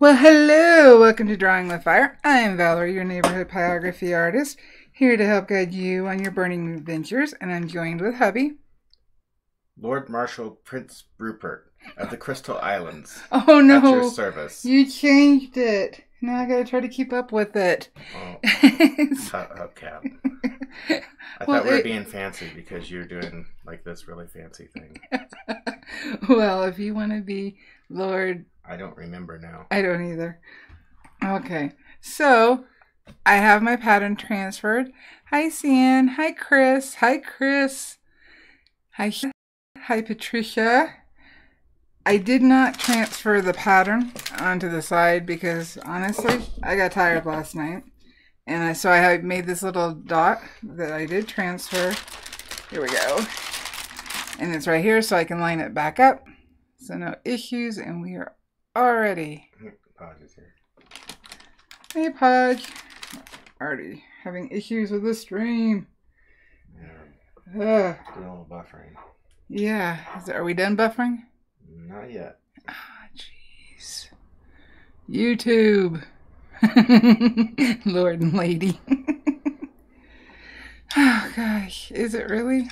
Well, hello! Welcome to Drawing with Fire. I am Valarie, your neighborhood pyrography artist, here to help guide you on your burning adventures, and I'm joined with hubby. Lord Marshal Prince Rupert of the Crystal Islands. Oh no! At your service. You changed it. Now I gotta try to keep up with it. Oh, It's- hub- hubcap. I Well, thought we were it- being fancy because you're doing like this really fancy thing. well, if you want to be Lord I don't remember now. I don't either. Okay, so I have my pattern transferred. Hi, Cian. Hi, Chris. Hi, Chris. Hi, hi, Patricia. I did not transfer the pattern onto the side because honestly, I got tired last night, and I, so I made this little dot that I did transfer. Here we go, and it's right here, so I can line it back up. So no issues, and we are already Apologies here. Hey, Podge. Already having issues with the stream. Yeah, Ugh. doing a little buffering. Yeah. Is are we done buffering? Not yet. Ah, jeez. YouTube. Lord and lady. oh, gosh. Is it really?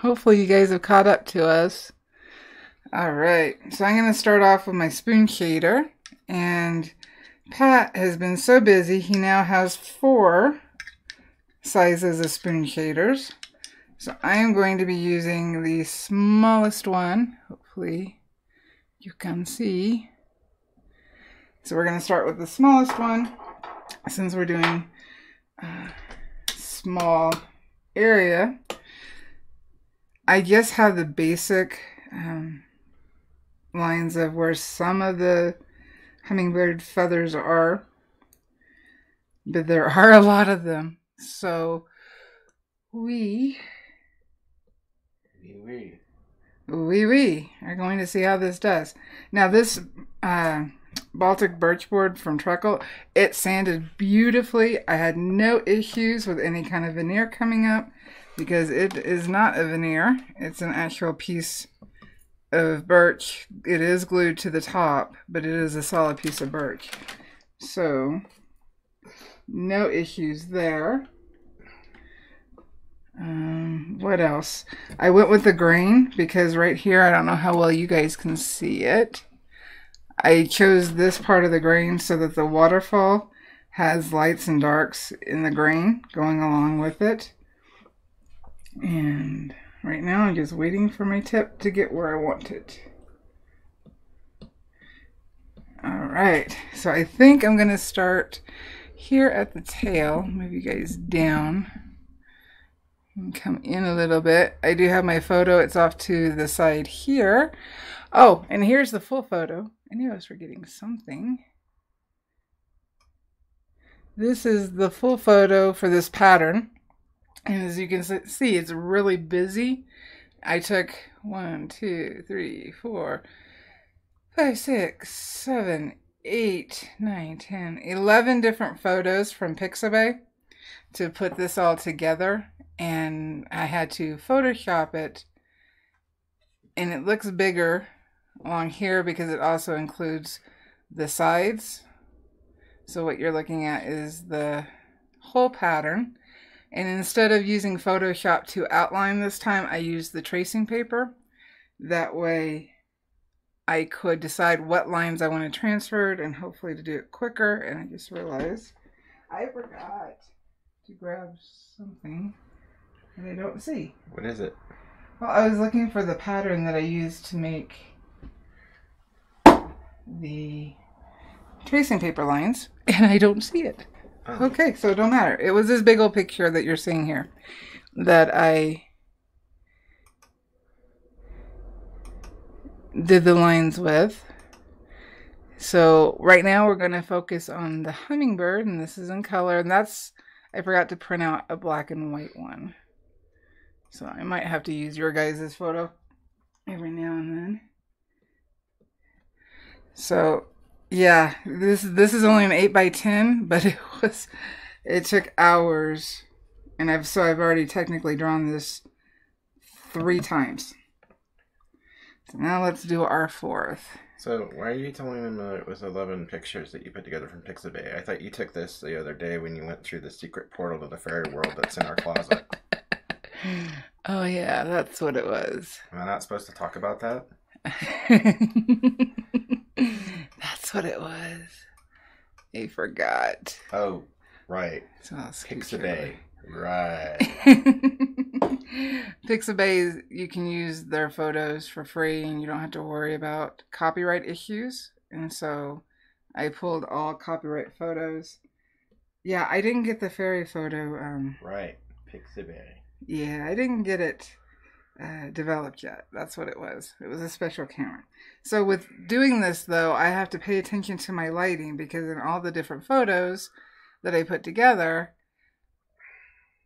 Hopefully, you guys have caught up to us. All right. So, I'm going to start off with my spoon shader. And Pat has been so busy, he now has four sizes of spoon shaders. So I am going to be using the smallest one. Hopefully you can see. So we're going to start with the smallest one since we're doing a small area. I just have the basic um, lines of where some of the hummingbird feathers are, but there are a lot of them. So we Wee wee. we we are going to see how this does. Now this uh, Baltic birch board from Trekell, it sanded beautifully. I had no issues with any kind of veneer coming up because it is not a veneer. It's an actual piece of birch. It is glued to the top, but it is a solid piece of birch. So no issues there. Um, what else? I went with the grain because right here, I don't know how well you guys can see it. I chose this part of the grain so that the waterfall has lights and darks in the grain going along with it. And right now I'm just waiting for my tip to get where I want it. Alright, so I think I'm to start here at the tail. Move you guys down and come in a little bit. I do have my photo. It's off to the side here. Oh, and here's the full photo. I knew I was forgetting something. This is the full photo for this pattern. And as you can see, it's really busy. I took one, two, three, four, five, six, seven, eight, nine, ten, eleven different photos from Pixabay to put this all together and I had to Photoshop it. And it looks bigger along here because it also includes the sides. So what you're looking at is the whole pattern. And instead of using Photoshop to outline this time, I used the tracing paper. That way I could decide what lines I want to transfer and hopefully to do it quicker. And I just realized I forgot to grab something and I don't see. What is it? Well, I was looking for the pattern that I used to make the tracing paper lines, and I don't see it. Oh, Okay, so it don't matter. It was this big old picture that you're seeing here that I did the lines with. So right now we're going to focus on the hummingbird, and this is in color, and that's I forgot to print out a black and white one. So I might have to use your guys' photo every now and then. So yeah, this this is only an eight by ten, but it was it took hours, and I've so I've already technically drawn this three times. So now let's do our fourth. So why are you telling them uh, it was eleven pictures that you put together from Pixabay? I thought you took this the other day when you went through the secret portal to the fairy world that's in our closet. Oh yeah, that's what it was. Am I not supposed to talk about that? what it was. He forgot. Oh, right. Pixabay. Right. Pixabay, you can use their photos for free and you don't have to worry about copyright issues. And so I pulled all copyright photos. Yeah, I didn't get the fairy photo. Um, Right. Pixabay. yeah, I didn't get it uh, developed yet. That's what it was. It was a special camera. So with doing this though, I have to pay attention to my lighting because in all the different photos that I put together,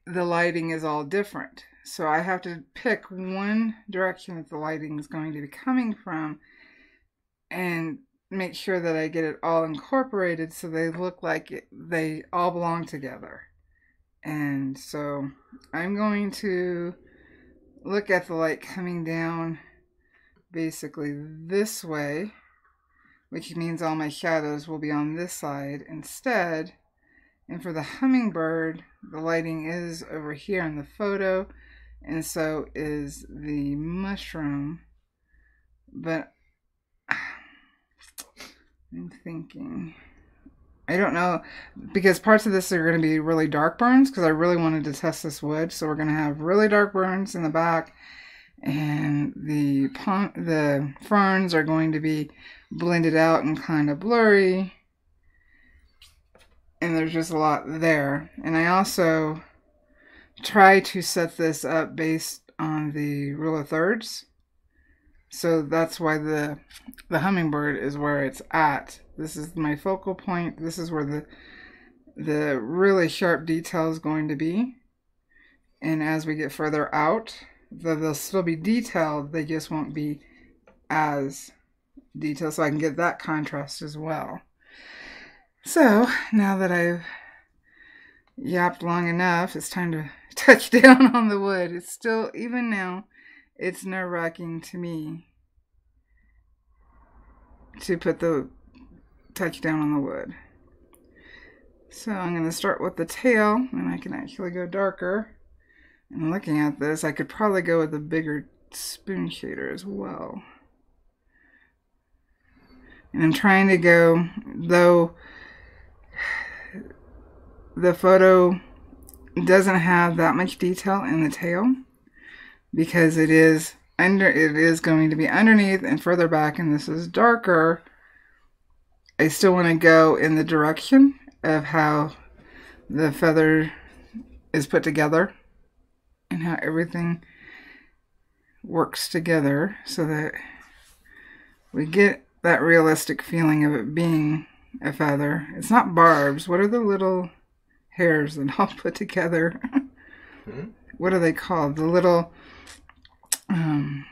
the lighting is all different. So I have to pick one direction that the lighting is going to be coming from and make sure that I get it all incorporated so they look like it, they all belong together. And so I'm going to look at the light coming down basically this way, which means all my shadows will be on this side instead. And for the hummingbird, the lighting is over here in the photo, and so is the mushroom. But I'm thinking. I don't know because parts of this are going to be really dark burns because I really wanted to test this wood. So we're going to have really dark burns in the back, and the the ferns are going to be blended out and kind of blurry. And there's just a lot there. And I also try to set this up based on the rule of thirds. So that's why the the hummingbird is where it's at. This is my focal point. This is where the the really sharp detail is going to be. And as we get further out, though they'll still be detailed, they just won't be as detailed. So I can get that contrast as well. So now that I've yapped long enough, it's time to touch down on the wood. It's still, even now, it's nerve wracking to me to put the touch down on the wood. So I'm going to start with the tail, and I can actually go darker. And looking at this, I could probably go with a bigger spoon shader as well. And I'm trying to go, though the photo doesn't have that much detail in the tail because it is under it is going to be underneath and further back and this is darker I still want to go in the direction of how the feather is put together and how everything works together so that we get that realistic feeling of it being a feather. It's not barbs. What are the little hairs that all put together? Hmm? What are they called? The little. Um,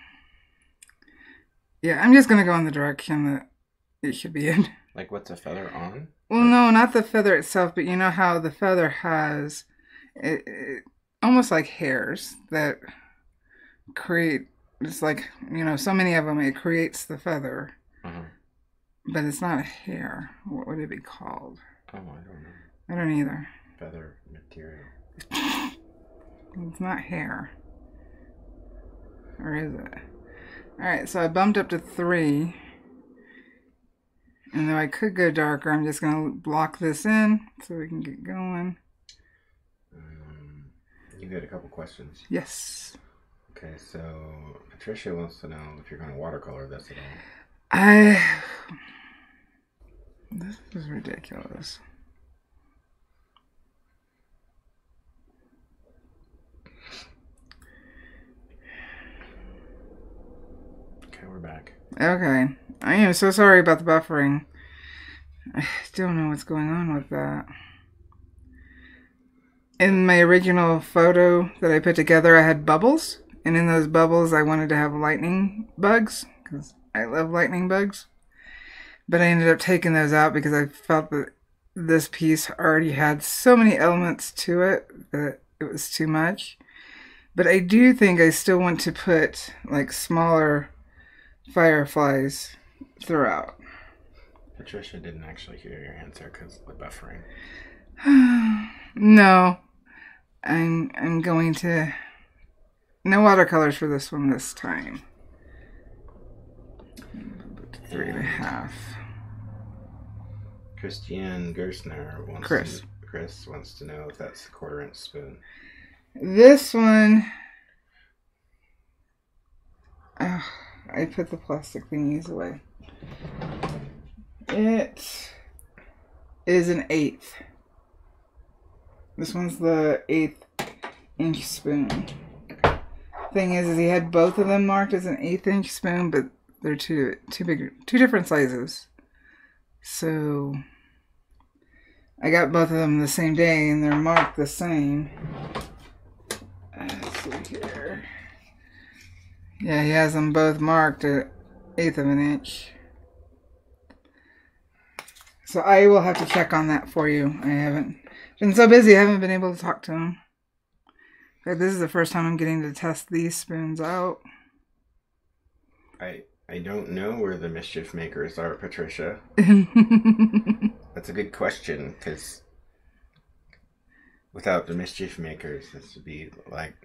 yeah, I'm just gonna go in the direction that it should be in. Like what's a feather on? Well, no, not the feather itself, but you know how the feather has it, it, almost like hairs that create. It's like you know, so many of them. It creates the feather, Uh-huh. but it's not a hair. What would it be called? Oh, I don't know. I don't either. Feather material. It's not hair. Or is it? Alright, so I bumped up to three. And though I could go darker, I'm just going to block this in so we can get going. Um, you got a couple questions. Yes. Okay, so Patricia wants to know if you're going to watercolor this at all. I. This is ridiculous. Okay, we're back. Okay. I am so sorry about the buffering. I don't know what's going on with that. In my original photo that I put together, I had bubbles. And in those bubbles, I wanted to have lightning bugs because I love lightning bugs. But I ended up taking those out because I felt that this piece already had so many elements to it that it was too much. But I do think I still want to put like smaller fireflies throughout. Patricia didn't actually hear your answer because of the buffering. no, I'm I'm going to no watercolors for this one this time. Three and a half. Christiane Gersner wants Chris. To, Chris wants to know if that's the quarter inch spoon. This one, Ugh, I put the plastic thingies away. It is an eighth. This one's the eighth inch spoon. Thing is, is he had both of them marked as an eighth inch spoon, but they're two two big, two different sizes. So I got both of them the same day, and they're marked the same. Uh, let's see here. Yeah, he has them both marked at eighth of an inch. So I will have to check on that for you. I haven't been so busy, I haven't been able to talk to him. Fact, this is the first time I'm getting to test these spoons out. I I don't know where the mischief makers are, Patricia. That's a good question because without the mischief makers, this would be like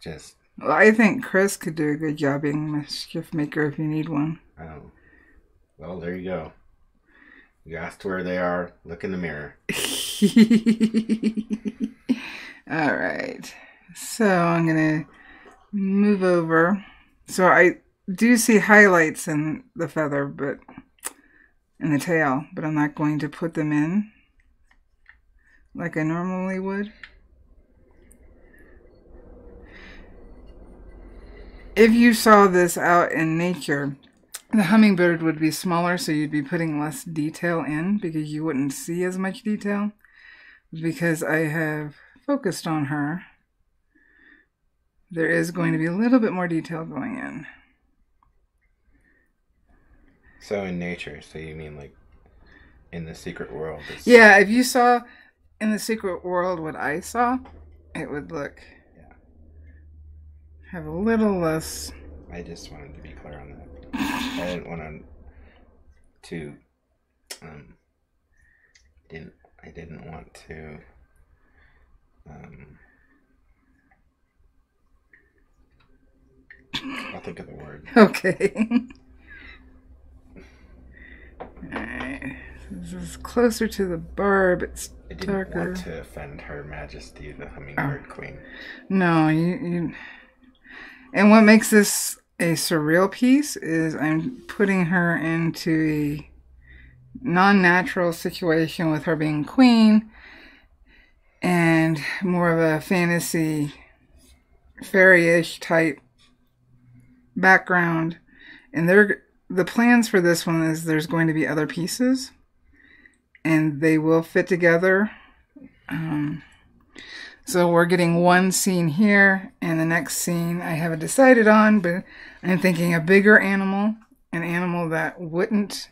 just well, I think Chris could do a good job being a mischief maker if you need one. oh. Well, there you go. You asked where they are. Look in the mirror. All right. So I'm going to move over. So I do see highlights in the feather, but in the tail, but I'm not going to put them in like I normally would. If you saw this out in nature, the hummingbird would be smaller, so you'd be putting less detail in because you wouldn't see as much detail. Because I have focused on her, there is going to be a little bit more detail going in. So in nature, so you mean like in the secret world? Yeah, if you saw in the secret world what I saw, it would look Yeah. have a little less. I just wanted to be clear on that. I didn't want to. To. Um. Didn't. I didn't want to. Um. I'll think of the word. Okay. Alright. This is closer to the barb. It's I didn't darker. want to offend Her Majesty, the Hummingbird Queen. No, you, you. And what makes this a surreal piece is I'm putting her into a non natural situation with her being queen and more of a fantasy, fairy ish type background. And they're, the plans for this one is there's going to be other pieces and they will fit together. Um, so we're getting one scene here, and the next scene I haven't decided on, but I'm thinking a bigger animal, an animal that wouldn't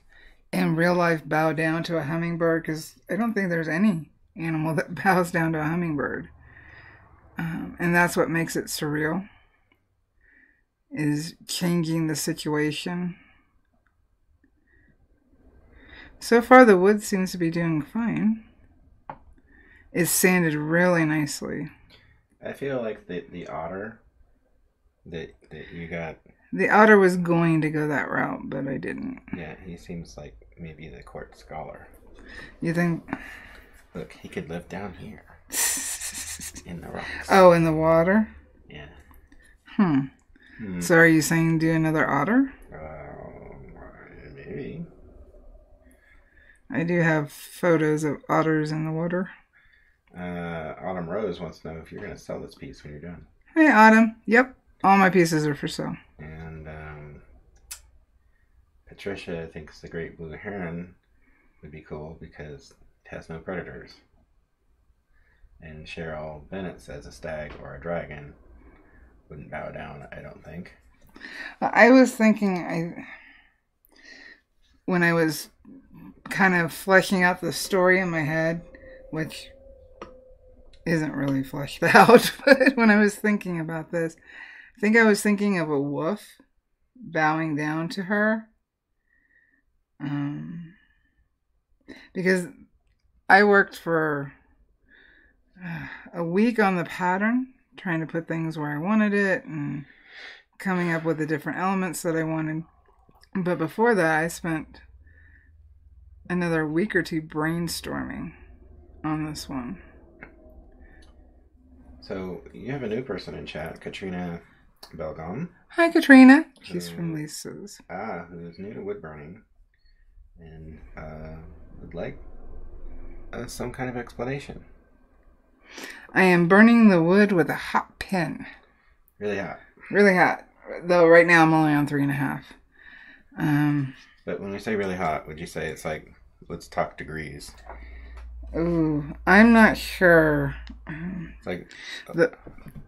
in real life bow down to a hummingbird, because I don't think there's any animal that bows down to a hummingbird. Um, and that's what makes it surreal, is changing the situation. So far, the wood seems to be doing fine. It's sanded really nicely. I feel like the the otter that that you got. The otter was going to go that route, but I didn't. Yeah, he seems like maybe the court scholar. You think? Look, he could live down here in the rocks. Oh, in the water? Yeah. Hmm. Hmm. So are you saying do another otter? Um, maybe. I do have photos of otters in the water. Uh, Autumn Rose wants to know if you're going to sell this piece when you're done. Hey, Autumn. Yep. All my pieces are for sale. And um, Patricia thinks the Great Blue Heron would be cool because it has no predators. And Cheryl Bennett says a stag or a dragon wouldn't bow down, I don't think. I was thinking, I when I was kind of fleshing out the story in my head, which isn't really fleshed out, but when I was thinking about this, I think I was thinking of a wolf bowing down to her. Um, because I worked for uh, a week on the pattern, trying to put things where I wanted it and coming up with the different elements that I wanted. But before that, I spent another week or two brainstorming on this one. So you have a new person in chat, Katrina Belgam. Hi, Katrina. She's from Lisa's. Ah, who's new to wood burning and uh, would like uh, some kind of explanation. I am burning the wood with a hot pin. Really hot. Really hot. Though right now I'm only on three and a half. Um, but when we say really hot, would you say it's like, let's talk degrees? Ooh, I'm not sure. Like the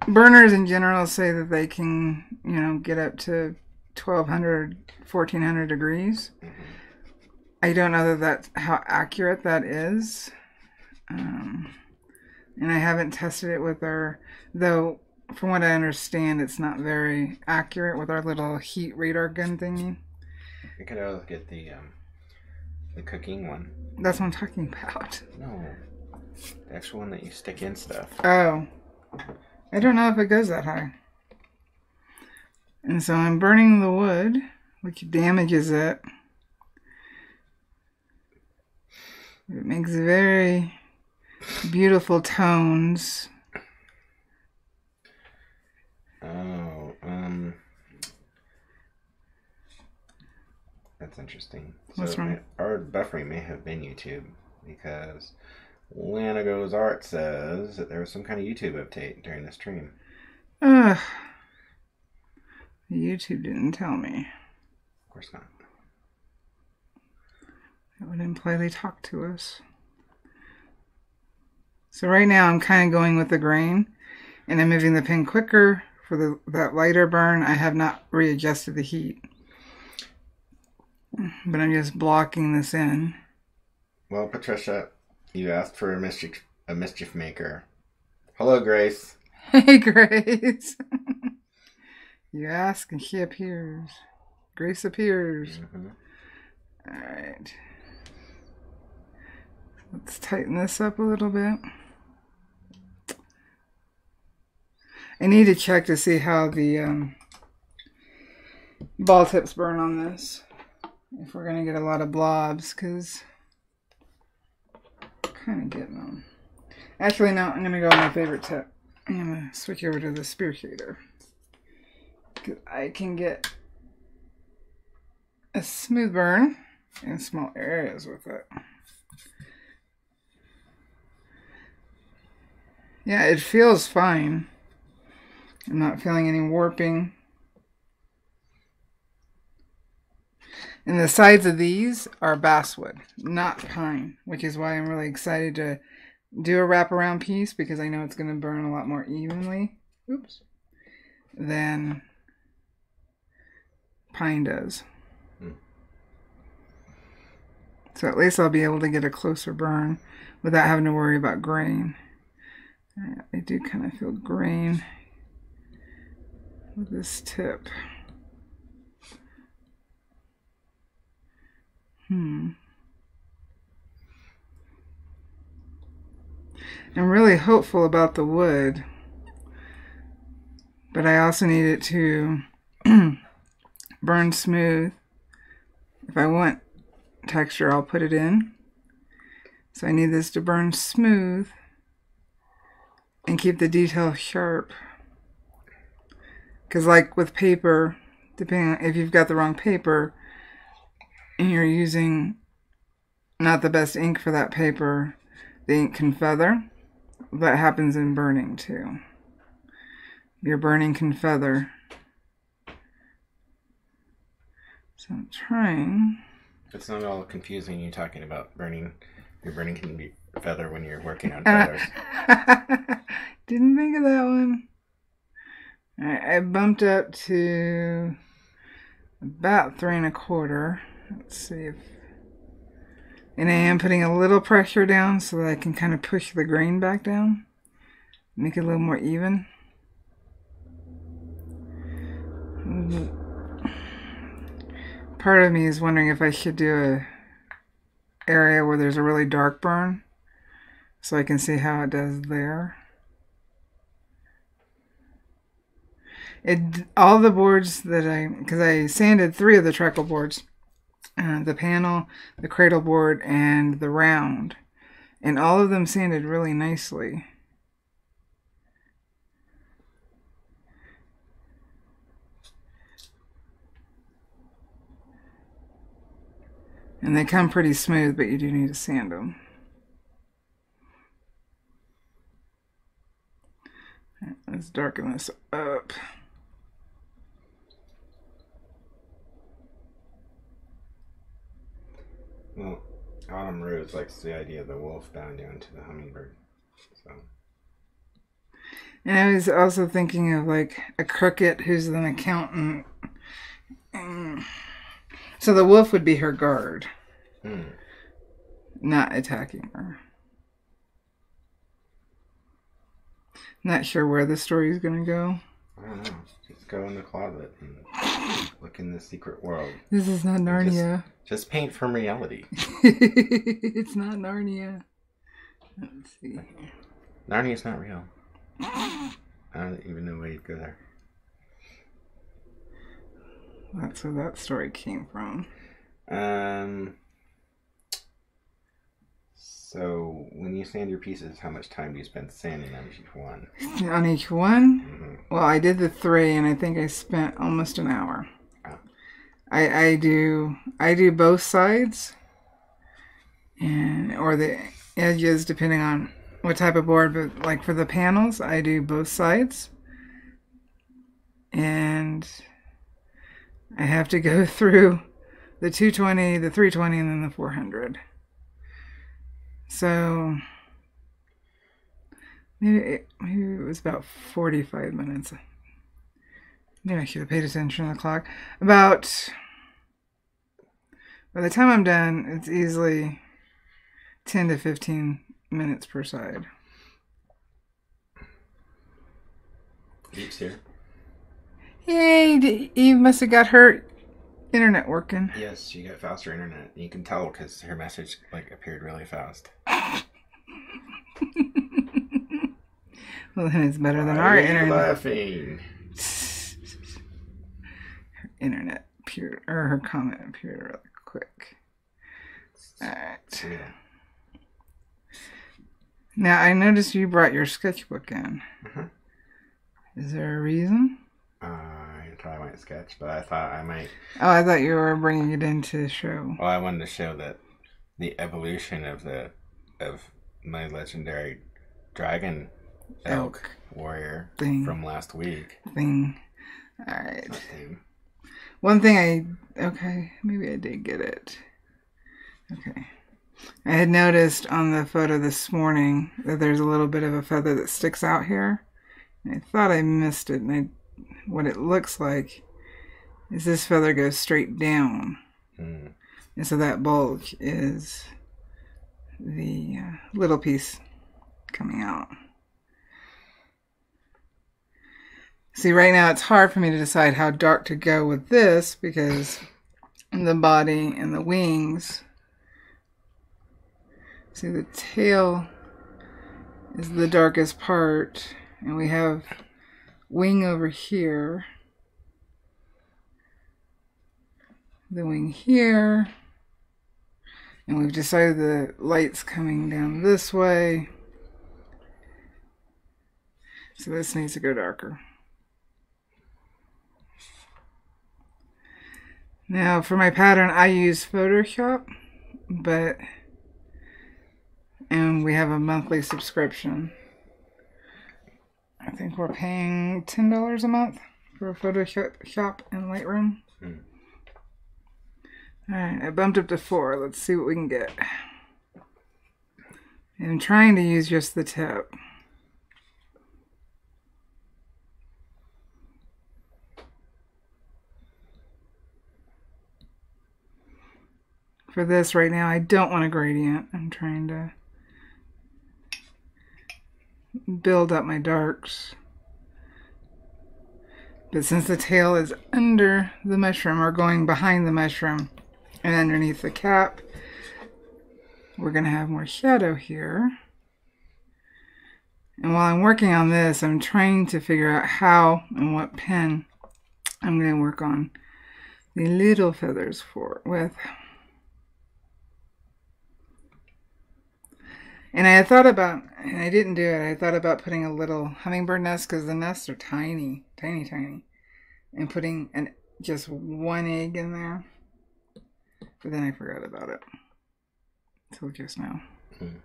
burners in general say that they can, you know, get up to 1200, 1400 degrees. Mm-hmm. I don't know that that's how accurate that is. Um, and I haven't tested it with our, though, from what I understand, it's not very accurate with our little heat radar gun thingy. You could always get the um, the cooking one. That's what I'm talking about. No, the actual one that you stick in stuff. Oh, I don't know if it goes that high. And so I'm burning the wood, which damages it. It makes very beautiful tones. Oh, um, that's interesting. What's so wrong? Our buffering may have been YouTube because Lana Goes Art says that there was some kind of YouTube update during the stream. Ugh. YouTube didn't tell me. Of course not. It would imply they talked to us. So right now I'm kind of going with the grain and I'm moving the pin quicker for the that lighter burn. I have not readjusted the heat. But I'm just blocking this in. Well, Patricia, you asked for a mischief a mischief maker. Hello, Grace. Hey, Grace. you ask and she appears. Grace appears. Mm-hmm. All right. Let's tighten this up a little bit. I need to check to see how the um, ball tips burn on this. If we're going to get a lot of blobs, because kind of getting them. Actually, no, I'm going to go with my favorite tip. I'm going to switch over to the spear shader. Because I can get a smooth burn in small areas with it. Yeah, it feels fine. I'm not feeling any warping. And the sides of these are basswood, not pine, which is why I'm really excited to do a wraparound piece because I know it's going to burn a lot more evenly. Oops. Than pine does. Hmm. So at least I'll be able to get a closer burn without having to worry about grain. I do kind of feel grain with this tip. Hmm. I'm really hopeful about the wood, but I also need it to burn smooth. If I want texture, I'll put it in. So I need this to burn smooth and keep the detail sharp. Because like with paper, depending on if you've got the wrong paper and you're using not the best ink for that paper, the ink can feather. That happens in burning too. Your burning can feather. So I'm trying. It's not all confusing you talking about burning. Your burning can be feather when you're working on feathers. Didn't think of that one. I, I bumped up to about three and a quarter. Let's see if. And I am putting a little pressure down so that I can kind of push the grain back down. Make it a little more even. part of me is wondering if I should do a area where there's a really dark burn so I can see how it does there. It all the boards that I because I sanded three of the Trekell boards, uh, the panel, the cradle board, and the round, and all of them sanded really nicely. And they come pretty smooth, but you do need to sand them. Let's darken this up. Well, Autumn Rose likes the idea of the wolf bound down to the hummingbird. So And I was also thinking of like a cricket who's an accountant. Mm. So the wolf would be her guard, hmm. not attacking her. Not sure where the story is going to go. I don't know. Just go in the closet and look in the secret world. This is not Narnia. Just paint from reality. it's not Narnia. Let's see. Narnia's not real. I don't even know why you'd go there. That's where that story came from. Um. So when you sand your pieces, how much time do you spend sanding on each one? On each one? hmm Well, I did the three, and I think I spent almost an hour. Oh. I I do I do both sides, and or the edges depending on what type of board. But like for the panels, I do both sides, and I have to go through the 220, the 320, and then the 400. So maybe it, maybe it was about 45 minutes. Maybe I should have paid attention to the clock. About by the time I'm done, it's easily 10 to 15 minutes per side. Each here. Yay! Eve must have got her internet working. Yes, she got faster internet. You can tell because her message like appeared really fast. Well, then it's better than Why our are you internet. laughing? her internet appeared, or her comment appeared really quick. Alright. Yeah. Now, I noticed you brought your sketchbook in. Mhm. Is there a reason? Uh, I thought I might sketch, but I thought I might. Oh, I thought you were bringing it into the show. Well, I wanted to show that the evolution of the of my legendary dragon elk, warrior Thing. from last week. thing. Alright. Thing. One thing I. Okay, maybe I did get it. Okay. I had noticed on the photo this morning that there's a little bit of a feather that sticks out here. I thought I missed it. And I, what it looks like is this feather goes straight down. Hmm. And so that bulge is the uh, little piece coming out. See, right now it's hard for me to decide how dark to go with this because the body and the wings. See, the tail is the darkest part, and we have wing over here. The wing here. And we've decided the light's coming down this way. So this needs to go darker. Now for my pattern I use Photoshop, but and we have a monthly subscription. I think we're paying ten dollars a month for a Photoshop shop and Lightroom. Hmm. Alright, I bumped up to four. Let's see what we can get. I'm trying to use just the tip. For this right now, I don't want a gradient. I'm trying to build up my darks. But since the tail is under the mushroom or going behind the mushroom and underneath the cap, we're going to have more shadow here. And while I'm working on this, I'm trying to figure out how and what pen I'm going to work on the little feathers for with. And I thought about, and I didn't do it, I thought about putting a little hummingbird nest because the nests are tiny, tiny, tiny. And putting an just one egg in there. But then I forgot about it. Until just now. Hmm.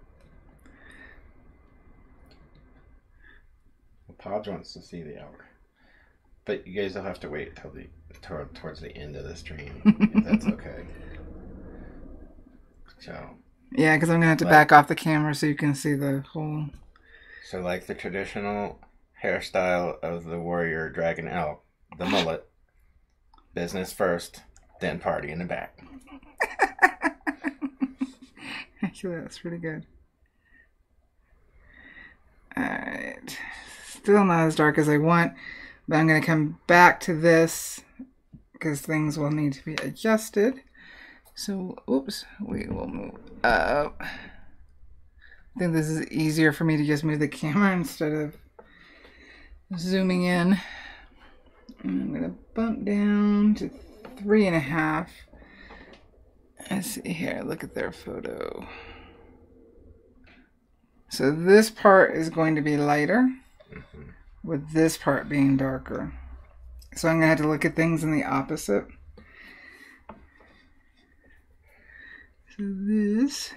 Well, Podge wants to see the hour. But you guys will have to wait till the toward, towards the end of the stream, if that's okay. So, Yeah, because I'm going to have to Right. back off the camera so you can see the whole. so like the traditional hairstyle of the warrior dragon elk, the mullet, business first, then party in the back. Actually, that's pretty good. Alright. Still not as dark as I want, but I'm going to come back to this because things will need to be adjusted. So, oops, we will move up. I think this is easier for me to just move the camera instead of zooming in. And I'm going to bump down to three and a half. Let's see here. Look at their photo. So this part is going to be lighter, mm-hmm. with this part being darker. So I'm going to have to look at things in the opposite. So this,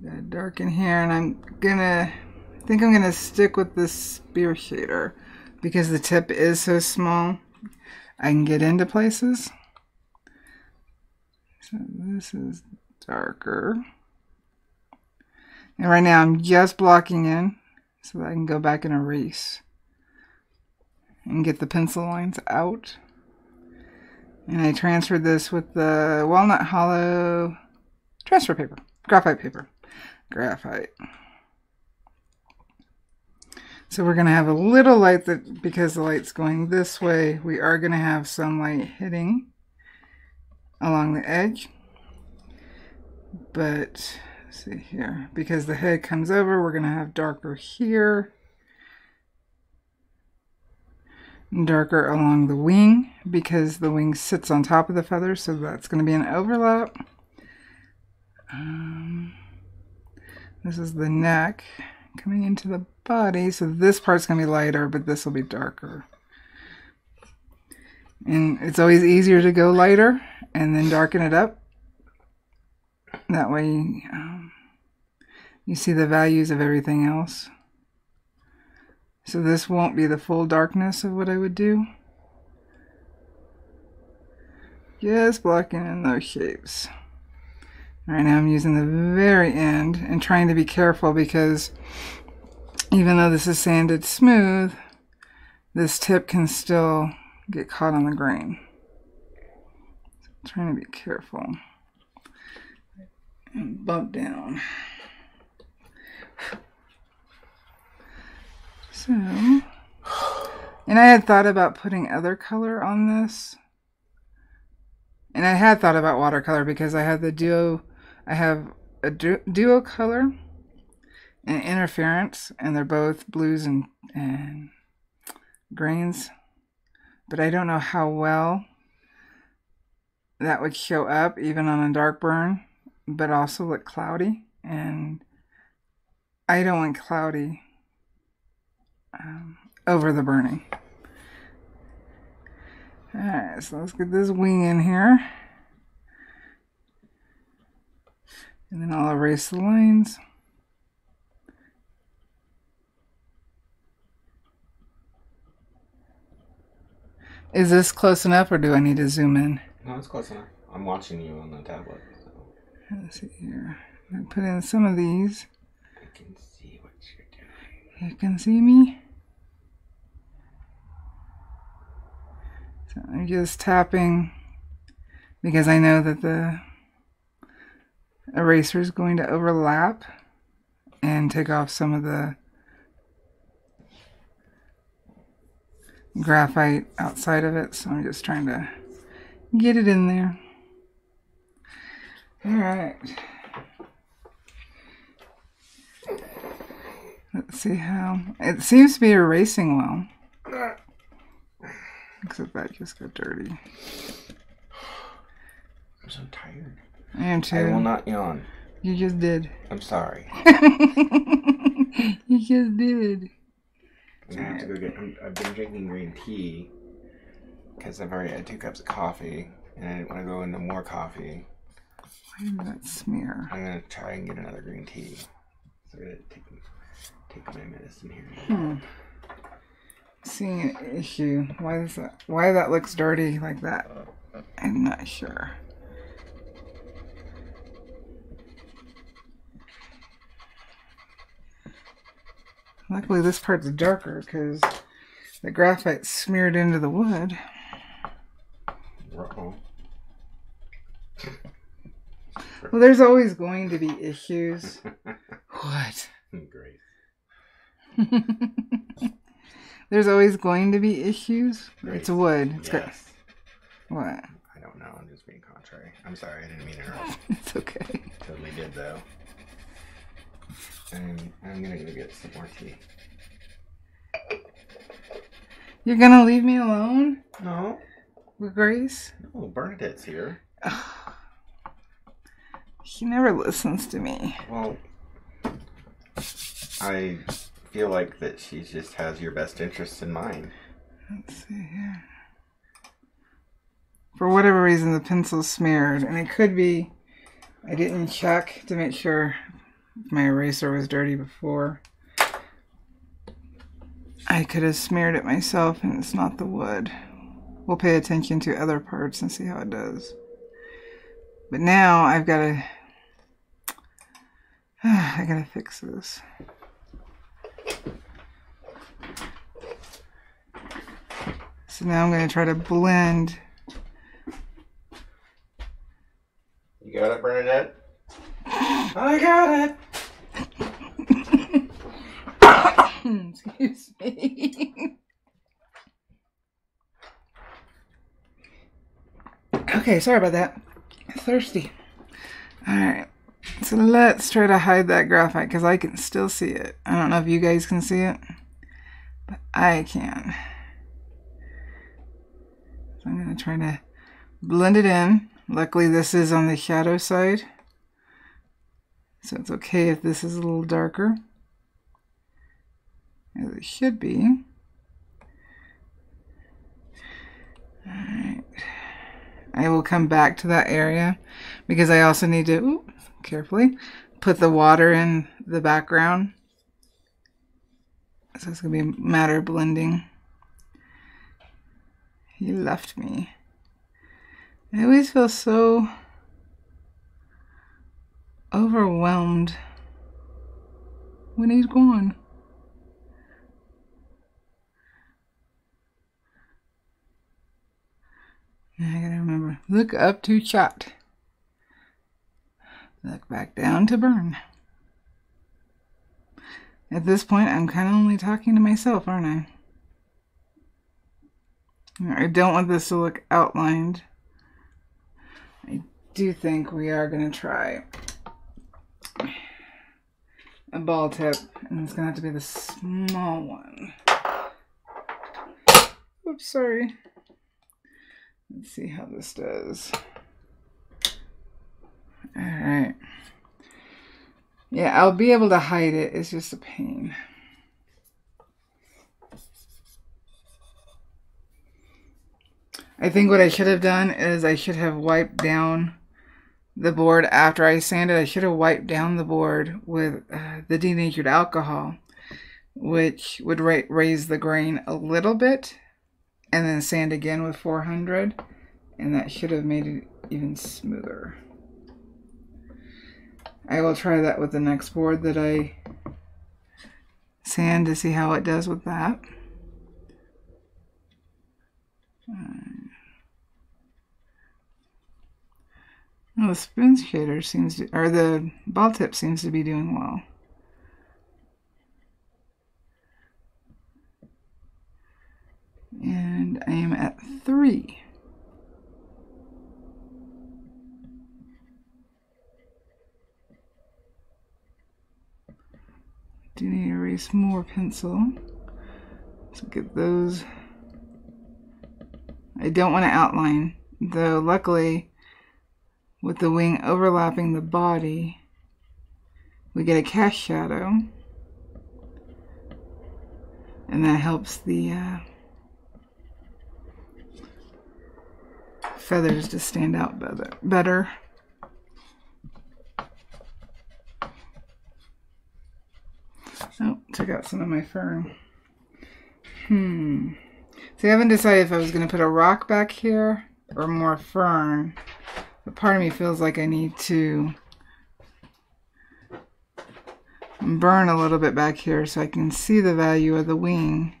got dark in here, and I'm gonna, I think I'm gonna stick with this spear shader because the tip is so small. I can get into places. So this is darker. And right now I'm just blocking in so that I can go back and erase and get the pencil lines out. And I transferred this with the walnut hollow transfer paper, graphite paper, graphite. So we're going to have a little light that because the light's going this way, we are going to have some light hitting along the edge. But see here, because the head comes over, we're going to have darker here. and Darker along the wing because the wing sits on top of the feather, so that's going to be an overlap. Um, this is the neck coming into the body, so this part's going to be lighter, but this will be darker. And it's always easier to go lighter and then darken it up. That way um, you see the values of everything else. So this won't be the full darkness of what I would do. Just blocking in those shapes. Right now I'm using the very end and trying to be careful because even though this is sanded smooth, this tip can still get caught on the grain. So trying to be careful. And bump down. So, and I had thought about putting other color on this. And I had thought about watercolor because I have the duo, I have a du- duo color and interference, and they're both blues and, and grains. But I don't know how well that would show up even on a dark burn, but also look cloudy. And I don't want cloudy um, over the burning. Alright, so let's get this wing in here. And then I'll erase the lines. Is this close enough or do I need to zoom in? No, it's close enough. I'm watching you on the tablet, so Let's see here. I put in some of these. I can see what you're doing. You can see me. I'm just tapping because I know that the eraser is going to overlap and take off some of the graphite outside of it, so I'm just trying to get it in there. All right. Let's see how it seems to be erasing well. Except that just got dirty. I'm so tired. I am tired. I will not yawn. You just did. I'm sorry. you just did. I'm gonna have to go get. I'm, I've been drinking green tea because I've already had two cups of coffee, and I didn't want to go into more coffee. Why did that smear? I'm gonna try and get another green tea. So I'm gonna take take my medicine here. Hmm. Seeing an issue. Why is that? Why that looks dirty like that? I'm not sure. Luckily, this part's darker because the graphite smeared into the wood. Well, there's always going to be issues. What? Great. There's always going to be issues. It's wood. It's got what? I don't know. I'm just being contrary. I'm sorry. I didn't mean to interrupt. It's okay. totally did though. And I'm gonna go get some more tea. You're gonna leave me alone No. with Grace? Oh, Bernadette's here. She never listens to me. Well, I feel like that she just has your best interests in mind. Let's see here. For whatever reason, the pencil's smeared, and it could be I didn't check to make sure my eraser was dirty before. I could have smeared it myself, and it's not the wood. We'll pay attention to other parts and see how it does. But now I've got to. I gotta fix this. So now I'm going to try to blend. You got it, Bernadette? I got it! Excuse me. okay, sorry about that. Thirsty. Alright, so let's try to hide that graphite because I can still see it. I don't know if you guys can see it, but I can. I'm going to try to blend it in. Luckily, this is on the shadow side. So it's okay if this is a little darker. As it should be. Alright. I will come back to that area because I also need to, ooh, carefully, put the water in the background. So it's going to be a matter of blending. He left me. I always feel so overwhelmed when he's gone. I gotta remember look up to shot, look back down to burn. At this point, I'm kind of only talking to myself, aren't I? I don't want this to look outlined. I do think we are going to try a ball tip, and it's going to have to be the small one. Oops, sorry. Let's see how this does. Alright. Yeah, I'll be able to hide it. It's just a pain. I think what I should have done is I should have wiped down the board after I sanded. I should have wiped down the board with uh, the denatured alcohol, which would ra- raise the grain a little bit, and then sand again with 400, and that should have made it even smoother. I will try that with the next board that I sand to see how it does with that. Well, the spoon shader seems to, or the ball tip seems to be doing well. And I am at three. Do need to erase more pencil. Let's get those. I don't want to outline, though luckily with the wing overlapping the body, we get a cast shadow. And that helps the uh, feathers to stand out better. better. Oh, took out some of my fern. Hmm. See, I haven't decided if I was going to put a rock back here or more fern. But part of me feels like I need to burn a little bit back here so I can see the value of the wing.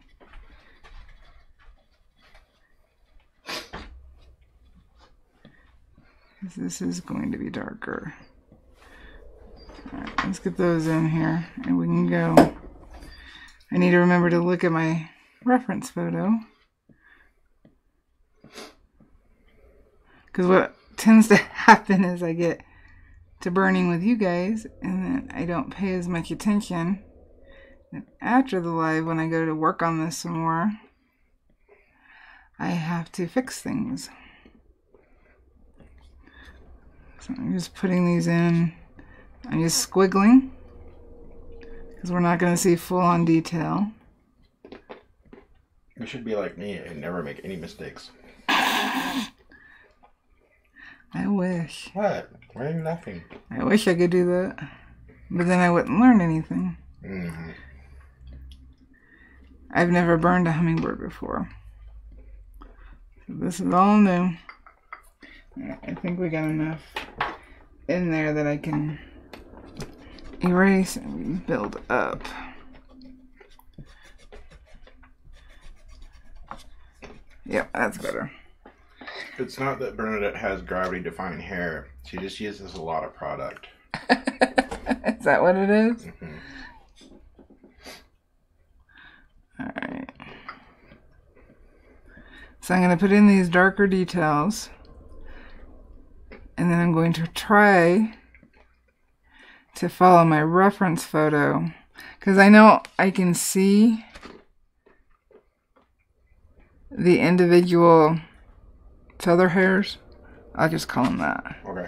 This is going to be darker. Let's get those in here and we can go. I need to remember to look at my reference photo. Because what tends to happen is I get to burning with you guys and then I don't pay as much attention. And after the live, when I go to work on this some more, I have to fix things. So I'm just putting these in. I'm just squiggling because we're not going to see full on detail. You should be like me and never make any mistakes. I wish. What? Why nothing? I wish I could do that. But then I wouldn't learn anything. Mm-hmm. I've never burned a hummingbird before. So this is all new. I think we got enough in there that I can erase and build up. Yep, that's better. It's not that Bernadette has gravity defying hair. She just uses a lot of product. is that what it is? Mhm. Alright. So I'm going to put in these darker details. And then I'm going to try to follow my reference photo. Because I know I can see the individual feather hairs. I'll just call them that Okay.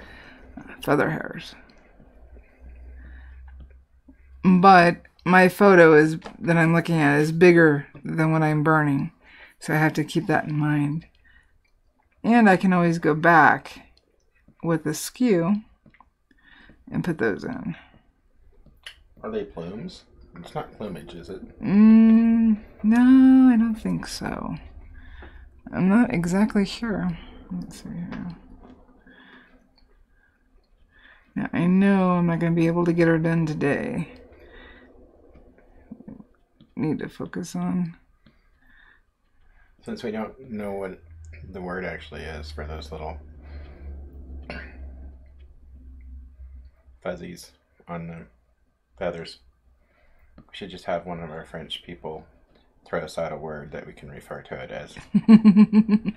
feather hairs. But my photo is that I'm looking at is bigger than what I'm burning. So I have to keep that in mind. And I can always go back with the skew and put those in. Are they plumes? It's not plumage, is it? Mm, no, I don't think so. I'm not exactly sure. Let's see here. Now, I know I'm not going to be able to get her done today. Need to focus on. Since we don't know what the word actually is for those little fuzzies on the feathers, we should just have one of our French people throw us out a word that we can refer to it as.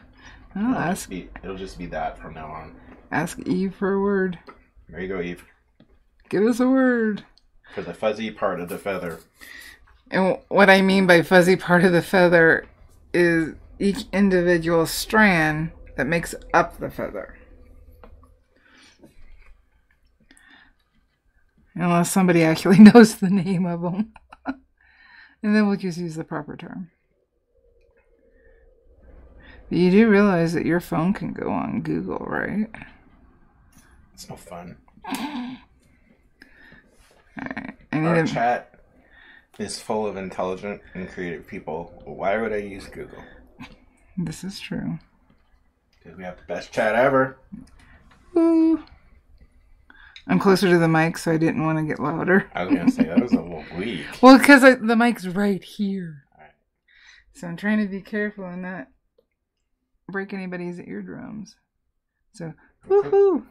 I'll It'll ask, just be, it'll just be that from now on. ask Eve for a word. There you go, Eve. Give us a word. For the fuzzy part of the feather. And what I mean by fuzzy part of the feather is each individual strand that makes up the feather. Unless somebody actually knows the name of them. And then we'll just use the proper term. But you do realize that your phone can go on Google, right? It's no fun. Alright. I Our to, chat is full of intelligent and creative people. Why would I use Google? this is true. Because we have the best chat ever. Ooh. I'm closer to the mic, so I didn't want to get louder. I was gonna say that was a little weak. Well, because the mic's right here. Alright. So I'm trying to be careful and not break anybody's eardrums. So, woohoo!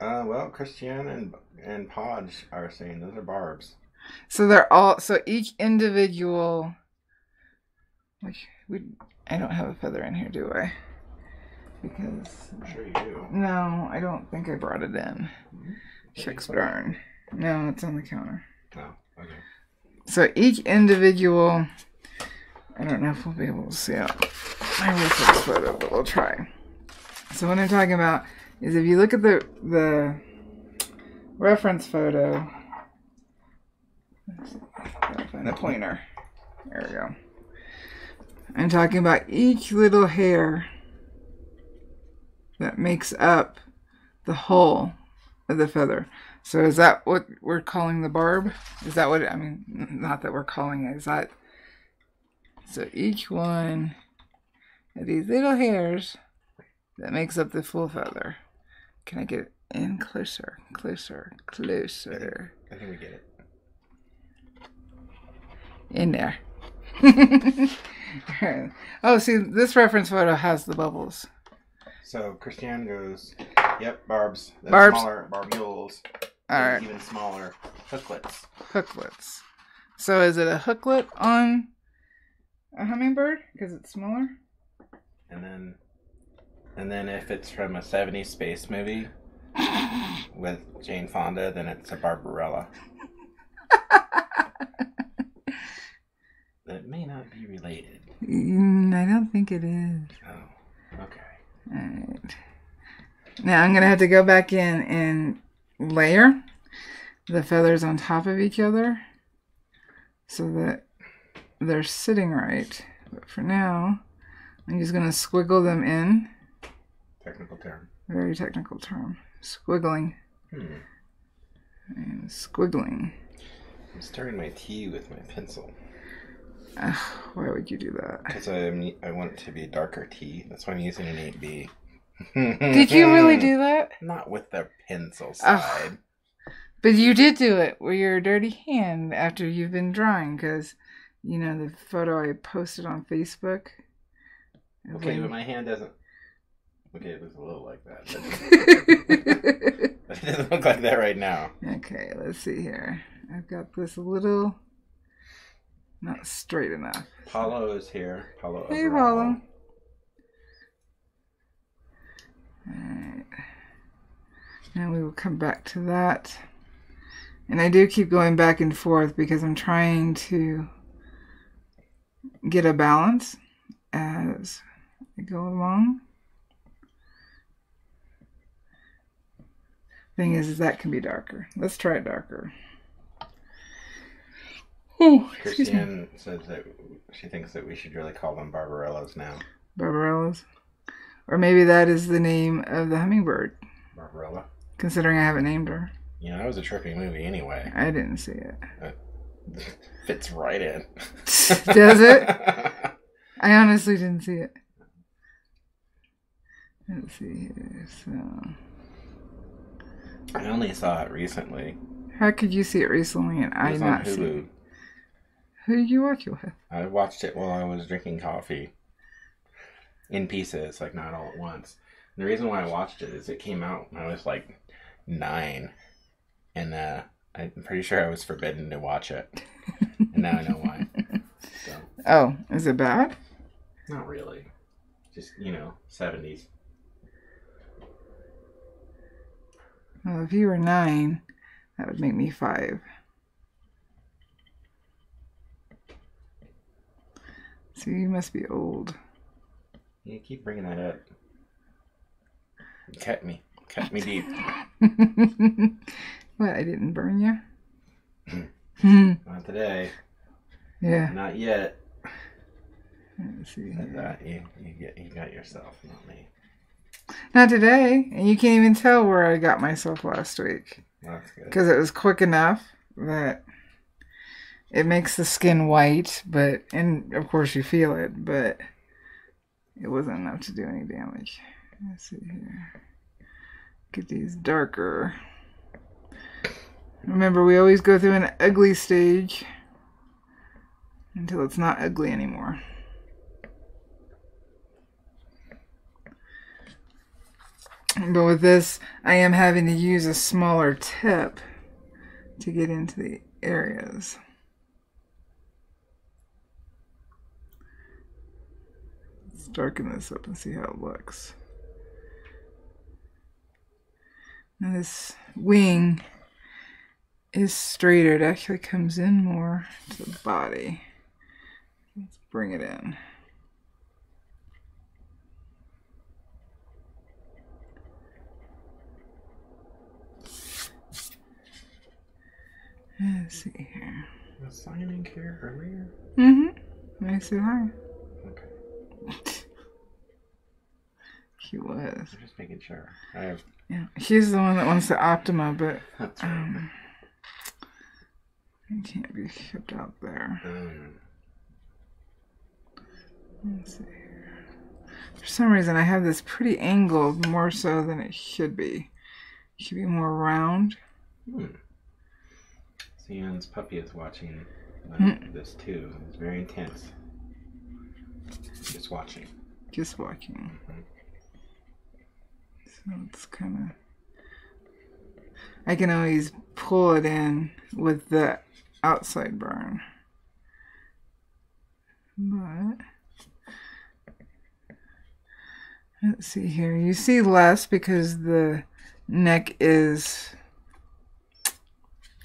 Uh, well, Christiane and and Podge are saying those are barbs. So they're all, so each individual, which, We, I don't have a feather in here, do I? Because I'm sure you do. no, I don't think I brought it in. Mm-hmm. Shucks darn. No, it's on the counter. Oh, okay. So each individual, I don't know if we'll be able to see out my reference photo, but we'll try. So what I'm talking about is if you look at the the reference photo, find a pointer. There we go. I'm talking about each little hair that makes up the whole of the feather. So is that what we're calling the barb? Is that what I mean? Not that we're calling it. Is that so? Each one of these little hairs that makes up the full feather. Can I get in closer, closer, closer? I think we get it. In there. oh, see, this reference photo has the bubbles. So Christiane goes, "Yep, barbs. Barbs. Smaller barbules. All and right, Even smaller hooklets. hooklets. So is it a hooklet on a hummingbird because it's smaller? And then, and then if it's from a '70s space movie with Jane Fonda, then it's a Barbarella. But it may not be related. Mm, I don't think it is. Oh, Alright. Now I'm gonna have to go back in and layer the feathers on top of each other so that they're sitting right. But for now, I'm just gonna squiggle them in. Technical term. Very technical term. Squiggling Hmm. and squiggling. I'm stirring my tea with my pencil why would you do that? because I I want it to be a darker tea. That's why I'm using an 8B. Did you really do that? Not with the pencil side. But you did do it with your dirty hand after you've been drawing, because you know the photo I posted on Facebook. Okay, when- but my hand doesn't. Okay, it looks a little like that. But it doesn't look like that right now. okay, let's see here. I've got this little, not straight enough. Paulo is here. Paulo. Hey. Paulo. Alright. Now we will come back to that. And I do keep going back and forth because I'm trying to get a balance as I go along. Thing is, is that can be darker. Let's try it darker. Hmm. Oh, excuse me. Christiane says that she thinks that we should really call them Barbarellas now. Barbarellas. Or maybe that is the name of the hummingbird, Barbarella. considering I haven't named her. You know, that was a trippy movie anyway. I didn't see it. it Fits right in. Does it? I honestly didn't see it. Let's see here. So, I only saw it recently. how could you see it recently and It I not see it? Who did you watch it with? I watched it while I was drinking coffee. In pieces, like not all at once. And the reason why I watched it is it came out when I was like nine. And uh, I'm pretty sure I was forbidden to watch it. and now I know why. So, Oh, is it bad? not really. Just, you know, 70s. Well, if you were nine, that would make me five. So you must be old. You keep bringing that up. Cut me. Cut me deep. what? I didn't burn you? Not today. yeah. Not yet. Let's see. That. Uh, you, you, get, you got yourself, not me. Not today, and you can't even tell where I got myself last week That's good. because it was quick enough that it makes the skin white, but and of course you feel it, but it wasn't enough to do any damage. Let's see here. Get these darker. Remember, we always go through an ugly stage until it's not ugly anymore. But with this, I am having to use a smaller tip to get into the areas. Let's darken this up and see how it looks. Now this wing is straighter. It actually comes in more to the body. Let's bring it in. Let's see here. Was Simon here earlier? Mm-hmm. I said hi. She was. I'm just making sure. I have. Yeah. She's the one that wants the Optima, but That's right. um, it can't be shipped out there. Um, Let's see here. For some reason, I have this pretty angled more so than it should be. It should be more round. hmm. Sion's puppy is watching uh, Hmm. this too. It's very intense. Just watching. Just watching. Mhm. So it's kind of. I can always pull it in with the outside burn. But. Let's see here. You see less because the neck is.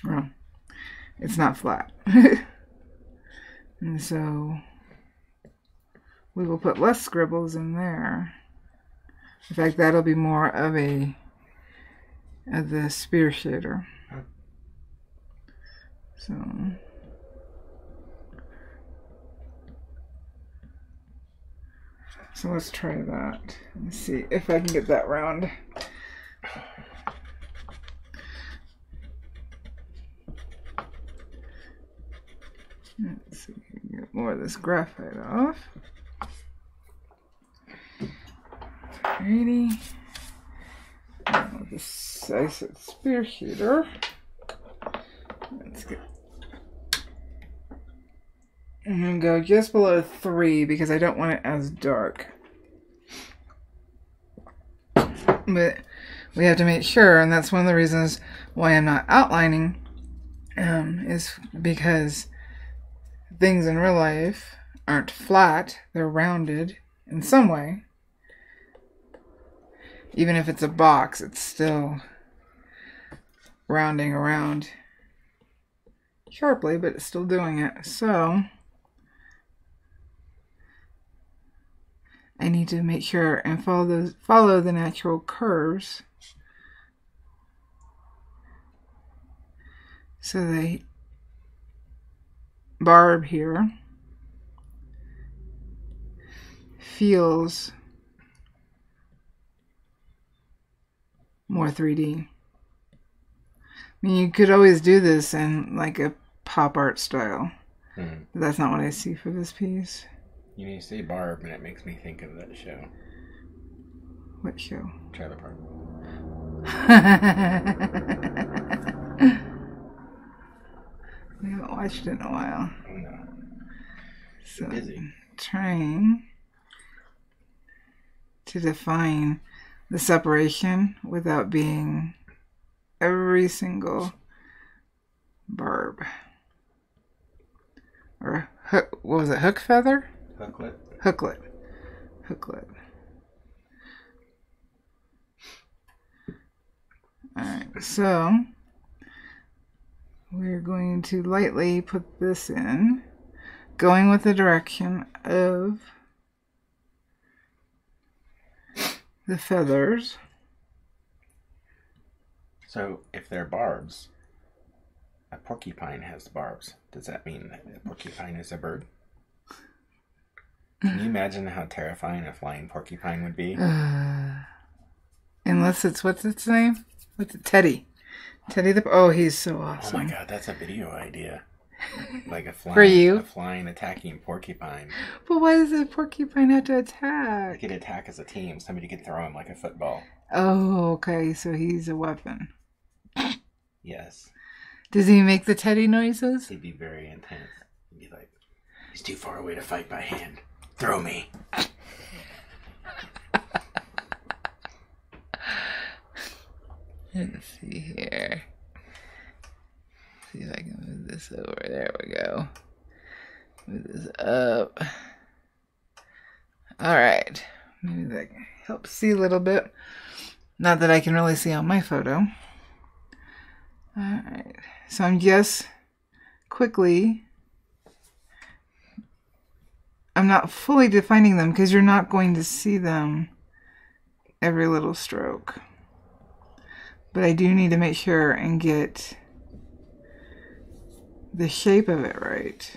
Well, it's not flat. and so. We will put less scribbles in there. In fact, that'll be more of a of the spear shader. So So let's try that and see if I can get that round. Let's see, if we can get more of this graphite off. Alrighty. Now with this Isit spear shader. Let's get. I'm gonna go just below three because I don't want it as dark. But we have to make sure, and that's one of the reasons why I'm not outlining, um, is because things in real life aren't flat, they're rounded in some way even if it's a box, it's still rounding around sharply, but it's still doing it. So I need to make sure and follow those follow the natural curves. So the barb here feels more 3D. I mean, you could always do this in like a pop art style, Hmm. but that's not what I see for this piece. You know, you say Barb, and it makes me think of that show, What show? Trailer Park. we haven't watched it in a while. Oh no. So Busy. trying to define the separation without being every single barb. Or hook, what was it? Hook feather? Hooklet. Hooklet. Hooklet. Alright, so we're going to lightly put this in, going with the direction of the feathers. So, if they're barbs, a porcupine has barbs. Does that mean that a porcupine is a bird? Can you imagine how terrifying a flying porcupine would be? Uh, unless it's, what's its name? What's it? Teddy. Teddy the, oh, he's so awesome. Oh my god, that's a video idea. Like a flying, For you? a flying attacking porcupine. But why does the porcupine have to They attack? could attack as a team. Somebody could throw him like a football. Oh, okay, so he's a weapon. Yes, Does he make the teddy noises? he'd be very intense. He'd be like, "He's too far away to fight by hand. Throw me." Let's see here. See if I can this over. There we go. Move this up. All right. Maybe that can help see a little bit. Not that I can really see on my photo. Alright, so I'm just quickly, I'm not fully defining them because you're not going to see them every little stroke. But I do need to make sure and get the shape of it right.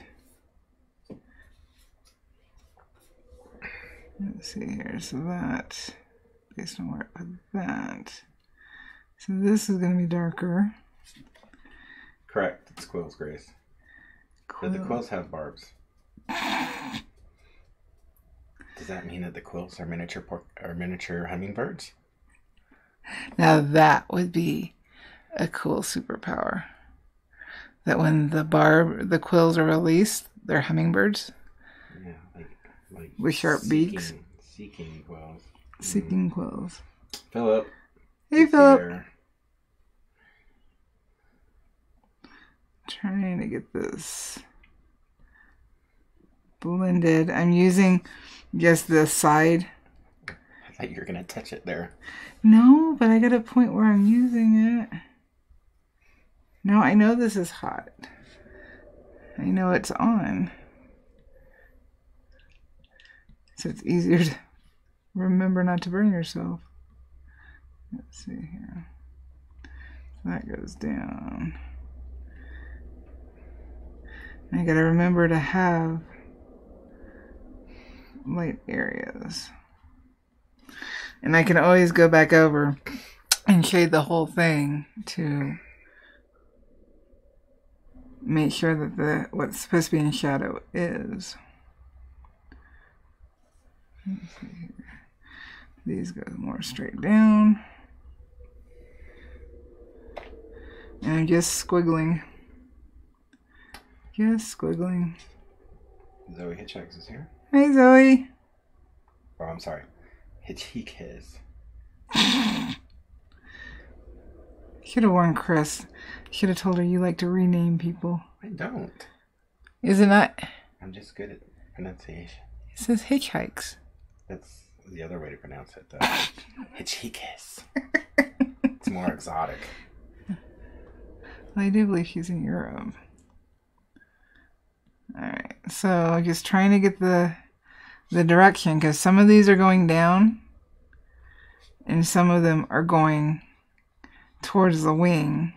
Let's see here. So that, based on where I put that. So this is going to be darker. Correct. It's quills, Grace. But the quills have barbs. Does that mean that the quills are miniature por- are miniature hummingbirds? Now that would be a cool superpower. That when the barb, the quills are released, they're hummingbirds Yeah, like like With sharp beaks? seeking- Seeking quills. seeking mm-hmm. quills. Philip. Hey, Philip. here. Trying to get this blended. I'm using just the side. I thought you were gonna touch it there. No, but I got a point where I'm using it. No, I know this is hot. I know it's on. So it's easier to remember not to burn yourself. Let's see here. That goes down. I gotta remember to have light areas. And I can always go back over and shade the whole thing to make sure that the what's supposed to be in shadow is. Let's see here. These go more straight down. And I'm just squiggling. Just squiggling. Zoe Hitchhikes is here. Hey Zoe. Oh, I'm sorry. Hitchhikes. Should have warned Chris. Should have told her you like to rename people. I don't. Is it not? I'm just good at pronunciation. It says hitchhikes. That's the other way to pronounce it, though. Hitchhikes. it's more exotic. I do believe she's in Europe. Alright, so just trying to get the the direction because some of these are going down and some of them are going towards the wing.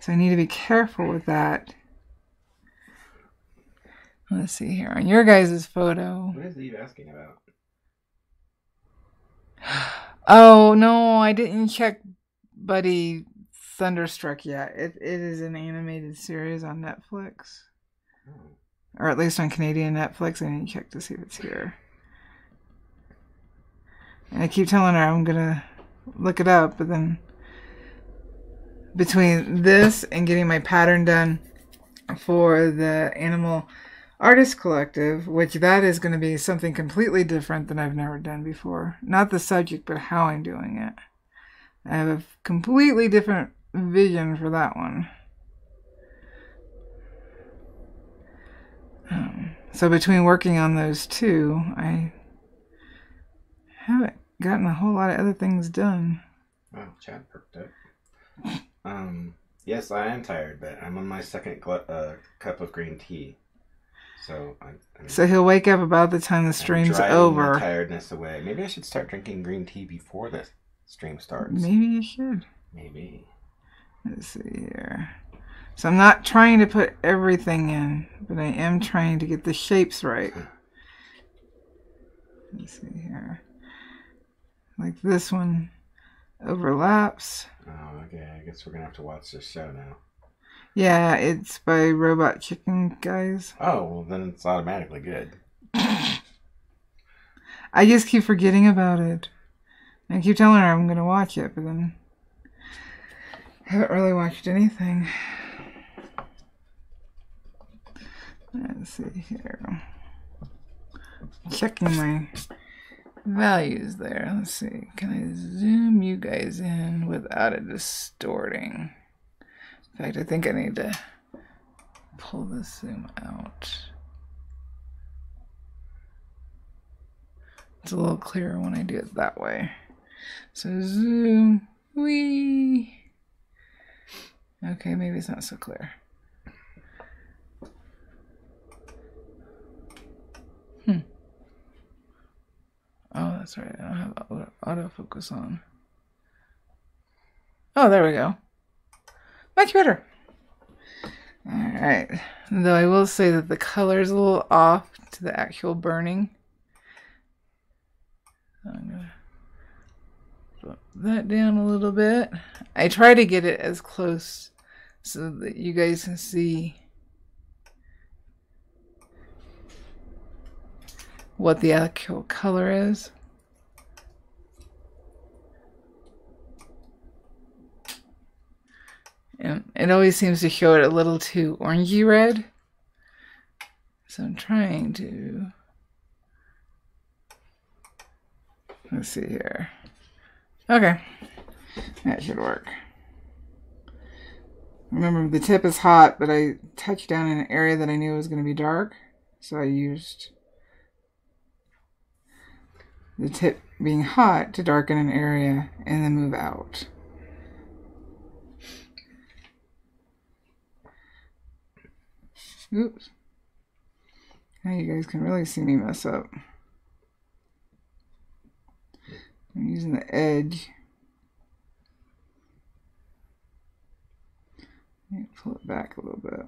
So I need to be careful with that. Let's see here. On your guys' photo. What is Eve asking about? Oh no, I didn't check Buddy Thunderstruck yet. It it is an animated series on Netflix. Oh. Or at least on Canadian Netflix. I need to check to see if it's here. And I keep telling her I'm gonna look it up, but then between this and getting my pattern done for the animal artist collective, which that is going to be something completely different than I've never done before. Not the subject, but how I'm doing it. I have a completely different vision for that one. Um, so between working on those two, I haven't gotten a whole lot of other things done. Wow, Chad perked up. Um, yes, I am tired, but I'm on my second gl- uh, cup of green tea. So I'm, I'm, So he'll wake up about the time the I'm stream's over. my tiredness away. Maybe I should start drinking green tea before the stream starts. Maybe you should. Maybe. Let's see here. So I'm not trying to put everything in, but I am trying to get the shapes right. Let's see here. Like this one overlaps. Oh, okay. I guess we're gonna have to watch this show now. Yeah, it's by Robot Chicken Guys. Oh, well then it's automatically good. I just keep forgetting about it. I keep telling her I'm gonna watch it, but then I haven't really watched anything. Let's see here. Checking my values there. Let's see. Can I zoom you guys in without it distorting? In fact, I think I need to pull this zoom out. It's a little clearer when I do it that way. So zoom, wee. Okay, maybe it's not so clear. Hmm. Oh, that's right. I don't have auto- autofocus on. Oh, there we go. Much better. All right. Though I will say that the color is a little off to the actual burning. So I'm gonna put that down a little bit. I try to get it as close so that you guys can see what the actual color is. And it always seems to show it a little too orangey red. So I'm trying to. Let's see here. Okay. That should work. Remember, the tip is hot, but I touched down in an area that I knew was going to be dark. So I used the tip being hot to darken an area and then move out. Oops. Now you guys can really see me mess up. I'm using the edge. Pull it back a little bit.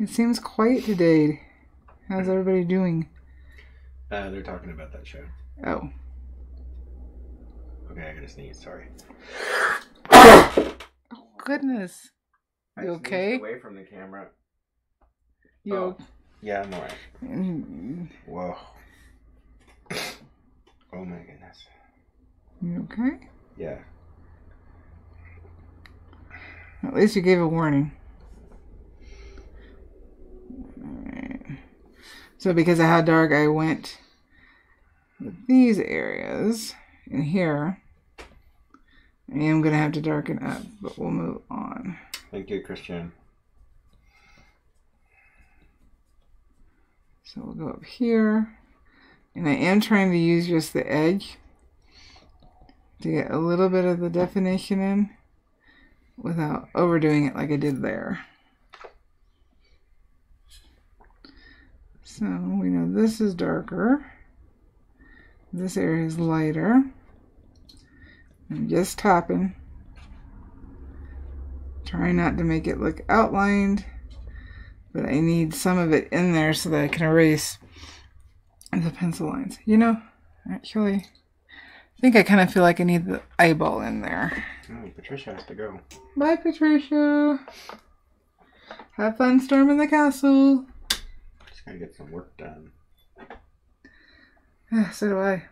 It seems quiet today. How's everybody doing? Uh, they're talking about that show. Oh. Okay, I gotta sneeze. Sorry. Oh, goodness. You okay? Away from the camera. You, Oh. Yeah, I'm alright. Mm, Whoa. Oh my goodness. you okay? Yeah. At least you gave a warning. So because of how dark I went with these areas in here, I am going to have to darken up, but we'll move on. Thank you, Christian. So we'll go up here. And I am trying to use just the edge to get a little bit of the definition in without overdoing it like I did there. So we know this is darker. This area is lighter. I'm just tapping. Trying not to make it look outlined but I need some of it in there so that I can erase the pencil lines. You know, actually, I think I kind of feel like I need the eyeball in there. Oh, Patricia has to go. Bye, Patricia. Have fun storming the castle. Gotta get some work done. Yeah, so do I.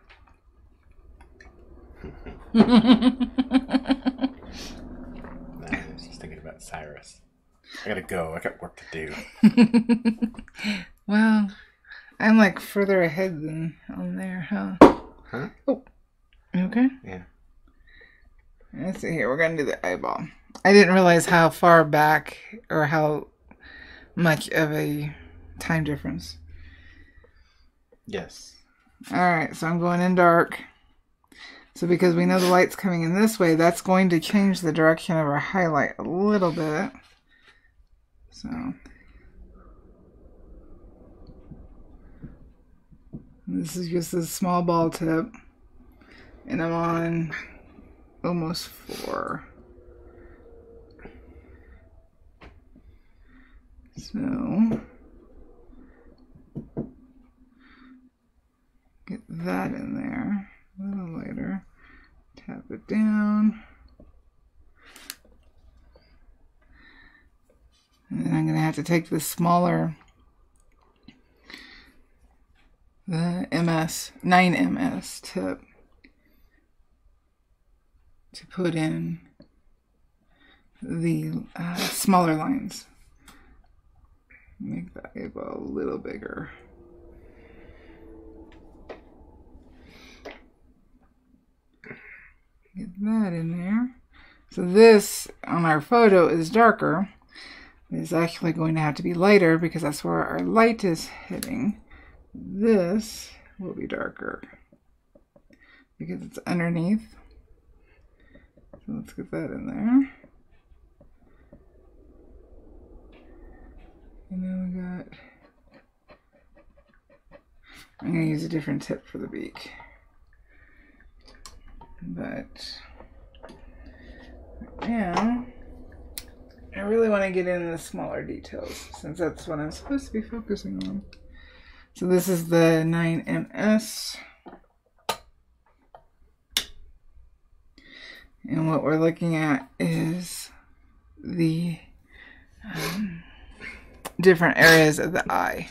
Nah, I was just thinking about Cyrus. I gotta go. I got work to do. well, I'm like further ahead than on there, huh? Huh? Oh, okay? Yeah. Let's see here. We're gonna do the eyeball. I didn't realize how far back or how much of a time difference. Yes. All right, so I'm going in dark. So because we know the light's coming in this way, that's going to change the direction of our highlight a little bit. So this is just a small ball tip, and I'm on almost four. So get that in there a little later. Tap it down. And then I'm going to have to take the smaller, the MS, 9MS tip to put in the uh, smaller lines. Make that a little bigger. Get that in there. So this on our photo is darker, is actually going to have to be lighter because that's where our light is hitting. This will be darker because it's underneath. So let's get that in there. And then we got, I'm going to use a different tip for the beak. But now, I really want to get in the smaller details since that's what I'm supposed to be focusing on. So this is the 9MS. And what we're looking at is the um, different areas of the eye.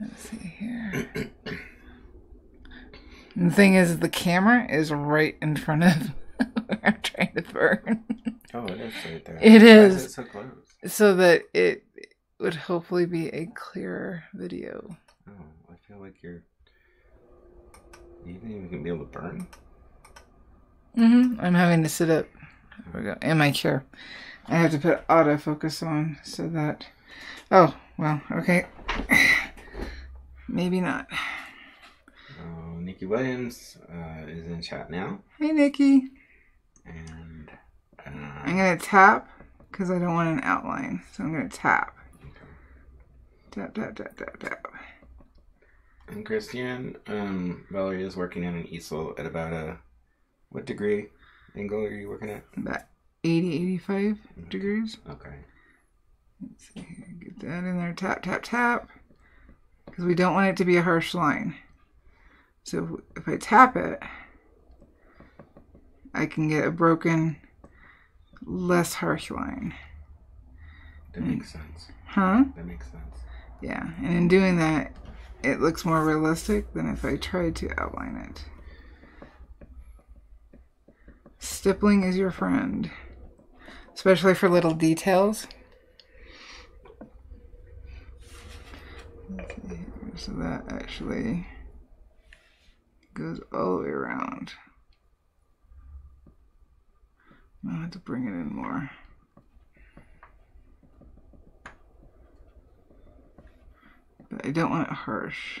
Let's see here. And the thing is, the camera is right in front of where I'm trying to burn. Oh, it is right there. It is. it so close? So that it would hopefully be a clearer video. Oh, I feel like you're. You think you can be able to burn? Mm-hmm. I'm having to sit up there we go, in my chair. I have to put autofocus on so that. Oh, well, okay. Maybe not. Nikki Williams uh, is in chat now, Hey, Nikki. and I'm uh, going to tap because I don't want an outline. So I'm going to tap. Tap, tap, tap, tap, tap. and Christian um, Valarie is working on an easel at about a what degree angle are you working at? About 80, 85 degrees. Okay. Let's see. Get that in there. Tap, tap, tap. Because we don't want it to be a harsh line. So if I tap it, I can get a broken, less harsh line. That mm. makes sense. Huh? That makes sense. Yeah. And in doing that, it looks more realistic than if I tried to outline it. Stippling is your friend, especially for little details. Okay, so that actually goes all the way around. I'll have to bring it in more. But I don't want it harsh.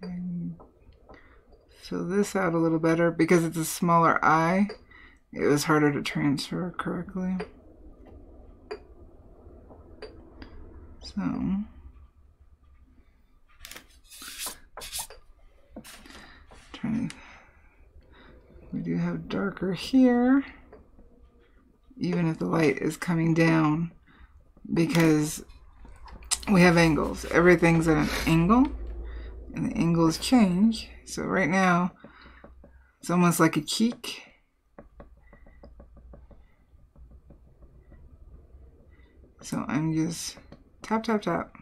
And fill this out a little better because it's a smaller eye. It was harder to transfer correctly. So we do have darker here even if the light is coming down because we have angles. Everything's at an angle and the angles change. So right now it's almost like a cheek. So I'm just tap tap tap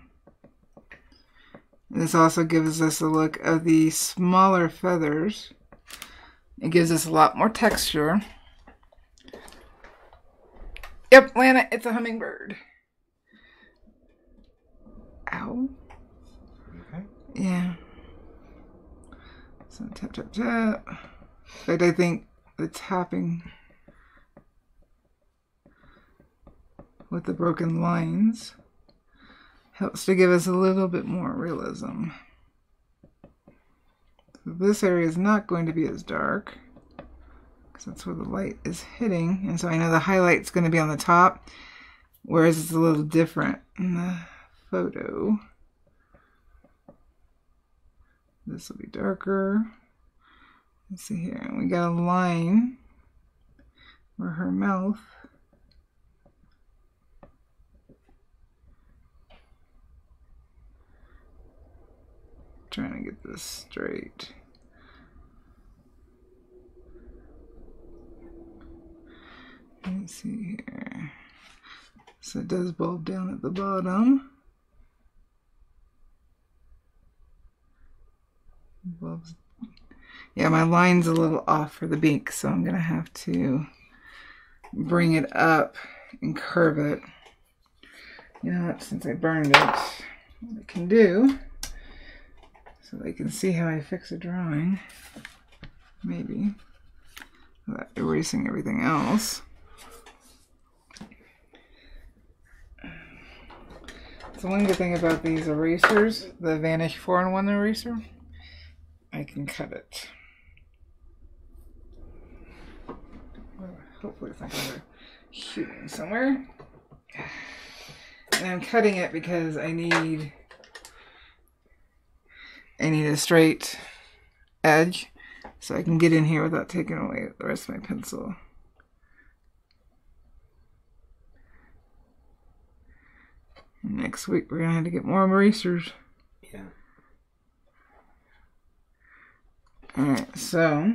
this also gives us a look of the smaller feathers. It gives us a lot more texture. Yep Lana it's a hummingbird. Ow. Okay. yeah. So tap tap tap. In fact I think the tapping with the broken lines helps to give us a little bit more realism. So this area is not going to be as dark because that's where the light is hitting. And so I know the highlight's going to be on the top, whereas it's a little different in the photo. This will be darker. Let's see here. We got a line where her mouth trying to get this straight. Let's see here. So it does bulb down at the bottom. Bulbs. Yeah, my line's a little off for the beak, so I'm gonna have to bring it up and curve it. You know since I burned it, what I can do so they can see how I fix a drawing. Maybe. Without erasing everything else. So one good thing about these erasers, the Vanish 4-in-1 eraser, I can cut it. Hopefully it's not going to shoot me somewhere. And I'm cutting it because I need I need a straight edge so I can get in here without taking away the rest of my pencil. Next week we're gonna have to get more erasers. Yeah. Alright, so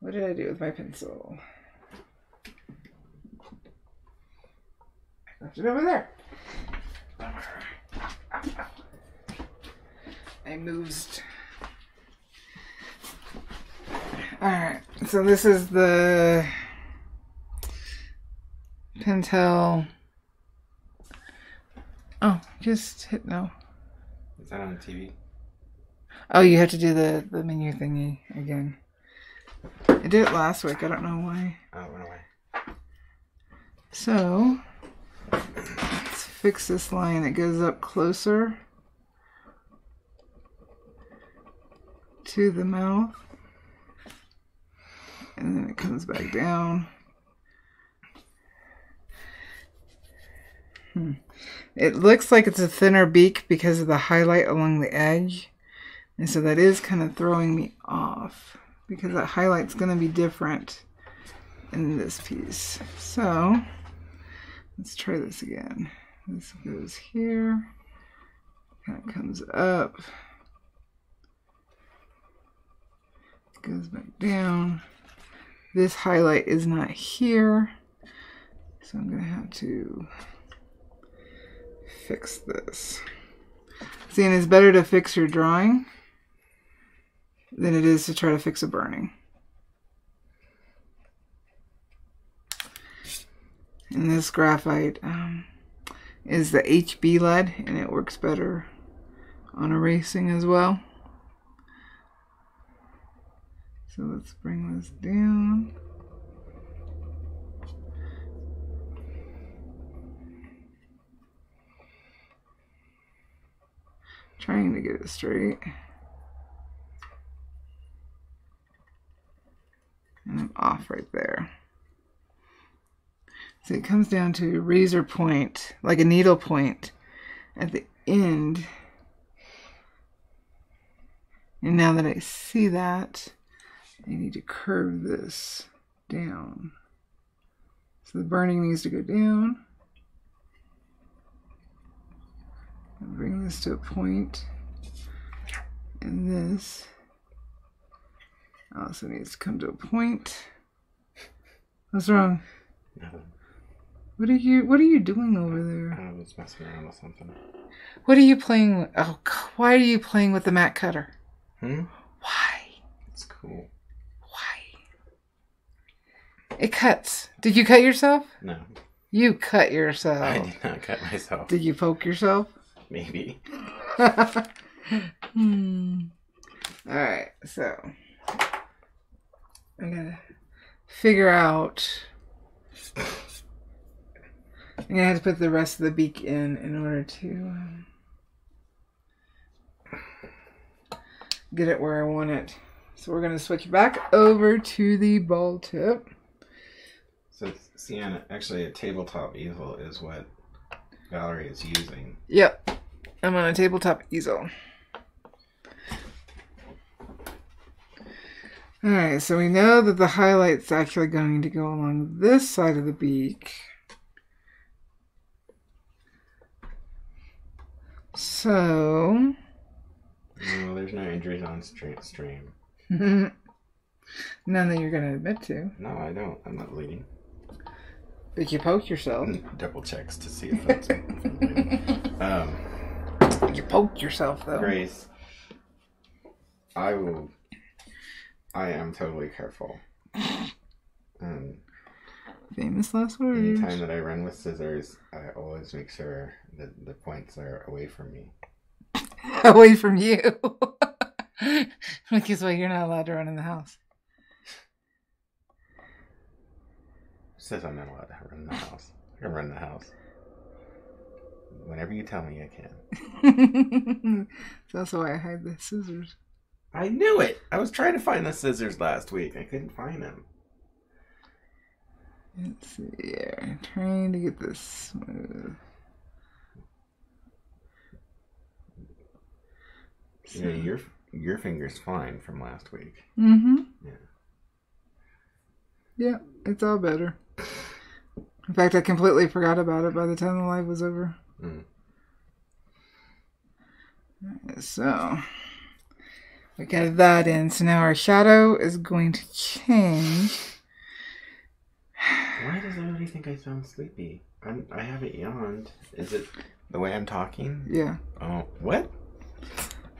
what did I do with my pencil? I left it over there. I moved. Alright, so this is the Pentel. Oh, just hit no. Is that on the TV? Oh, you have to do the, the menu thingy again. I did it last week. I don't know why. Oh, it went away. So, let's fix this line It goes up closer to the mouth. And then it comes back down. Hmm. It looks like it's a thinner beak because of the highlight along the edge. And so that is kind of throwing me off because that highlight's going to be different in this piece. So let's try this again. This goes here, kind of comes up, goes back down. This highlight is not here, so I'm to have to fix this. See, and it's better to fix your drawing than it is to try to fix a burning. And this graphite um, is the HB lead, and it works better on erasing as well. So let's bring this down. Trying to get it straight. And I'm off right there. So it comes down to a razor point, like a needle point at the end. And now that I see that, I need to curve this down. So the burning needs to go down. And bring this to a point. And this also needs to come to a point. What's wrong? Nothing. What are you What are you doing over there? I was messing around with something. What are you playing with? Oh, why are you playing with the mat cutter? Hmm? Why? It's cool. Why? It cuts. Did you cut yourself? No, You cut yourself. I did not cut myself. Did you poke yourself? Maybe. hmm. All right, so I gotta figure out. I'm gonna have to put the rest of the beak in in order to um, get it where I want it. So we're gonna switch back over to the ball tip. So, Sienna, actually, a tabletop easel is what Valarie is using. Yep, I'm on a tabletop easel. Alright, so we know that the highlight's actually going to go along this side of the beak. So, No, there's no injuries on straight stream. none that you're going to admit to. No, I don't. I'm not bleeding. But you poke yourself. Double checks to see if that's. um, You poked yourself, though. Grace, I will. I am totally careful. And Famous last words. anytime that I run with scissors, I always make sure that the points are away from me. Away from you. because, well, you're not allowed to run in the house. Says I'm not allowed to run the house? I can run the house. Whenever you tell me, I can. That's why I hide the scissors. I knew it. I was trying to find the scissors last week. I couldn't find them. Let's see here. Trying to get this smooth. Know, your your finger's fine from last week. Mm-hmm. Yeah. Yeah, it's all better. In fact, I completely forgot about it by the time the live was over. Mm. So we got that in. So now our shadow is going to change. Why does everybody think I sound sleepy? I'm, I haven't yawned. Is it the way I'm talking? Yeah. Oh, what?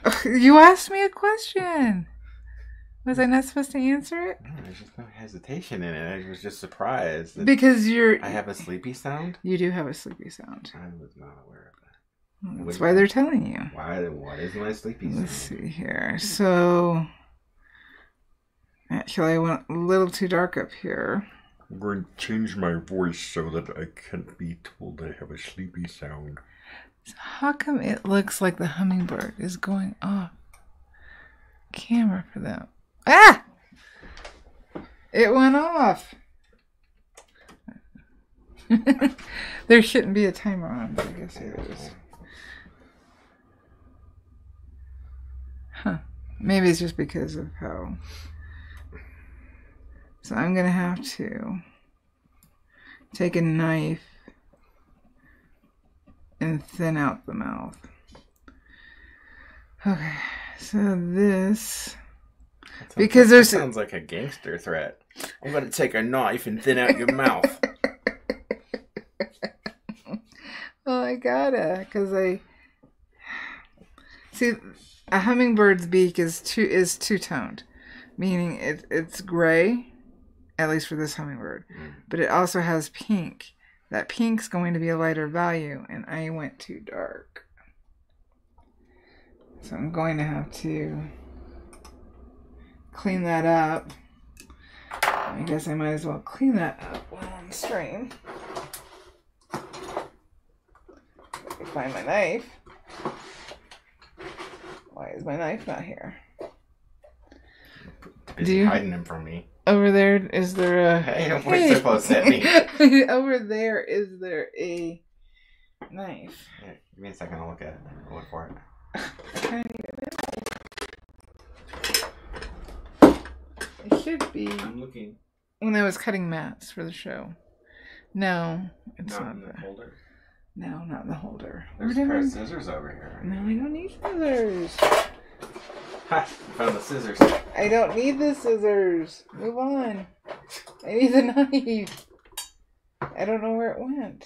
You asked me a question. Was I not supposed to answer it? No, there's just no hesitation in it. I was just surprised. Because you're I have a sleepy sound. you do have a sleepy sound. I was not aware of that. That's why they're telling you. Why? What is my sleepy Let's sound? see here. So actually I went a little too dark up here. I'm going to change my voice so that I can't be told I have a sleepy sound. So How come it looks like the hummingbird is going off camera for them? Ah! It went off. there shouldn't be a timer on, I guess it is. Huh. Maybe it's just because of how. So I'm gonna have to take a knife and thin out the mouth. Okay, so this. Because like- there's- sounds like a gangster threat. I'm gonna take a knife and thin out your mouth. Well, I gotta, cause I see a hummingbird's beak is two is two toned, meaning it it's gray, at least for this hummingbird, Mm. but it also has pink. That pink's going to be a lighter value, and I went too dark, so I'm going to have to clean that up. I guess I might as well clean that up while I'm stream. Find my knife. Why is my knife not here? Busy you- hiding him from me. Over there, is there a? Hey, don't point so close at me. Over there, is there a knife? Yeah, give me a second. I'll look at it. I'll look for it. I need a knife. It should be I'm looking. when I was cutting mats for the show. No, it's Not not, in the holder. No, not in the holder. There's a pair of scissors over here. No, I don't need scissors. Ha! Found the scissors. I don't need the scissors. Move on. I need the knife. I don't know where it went.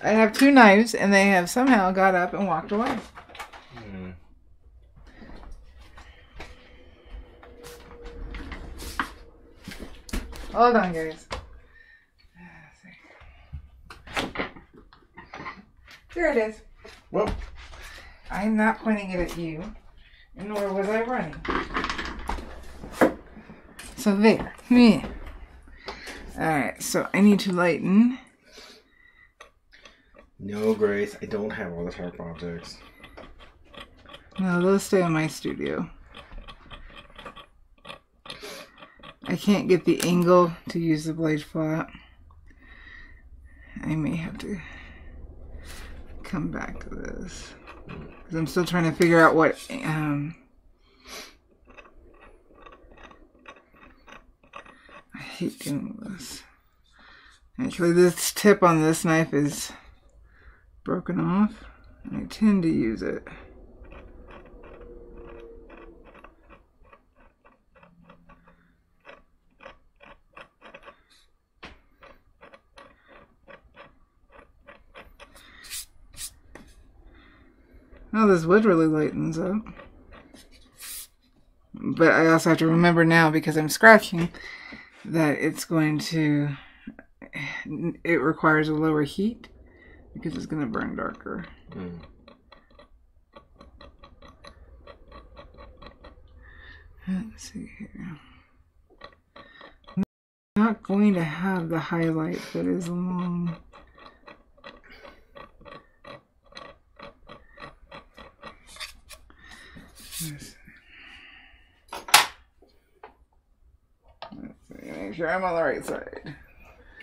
I have two knives, and they have somehow got up and walked away. Hmm. Hold on, guys. Here it is. Whoa. I'm not pointing it at you, nor was I running. So there. Yeah. Alright, so I need to lighten. No, Grace. I don't have all the sharp objects. No, those stay in my studio. I can't get the angle to use the blade flat. I may have to come back to this. Because I'm still trying to figure out what. Um, I hate doing this. Actually, this tip on this knife is broken off. I tend to use it. Oh, this wood really lightens up. But I also have to remember now, because I'm scratching, that it's going to. It requires a lower heat because it's going to burn darker. Hmm. Let's see here. I'm not going to have the highlight that is along Let's see, make sure I'm on the right side.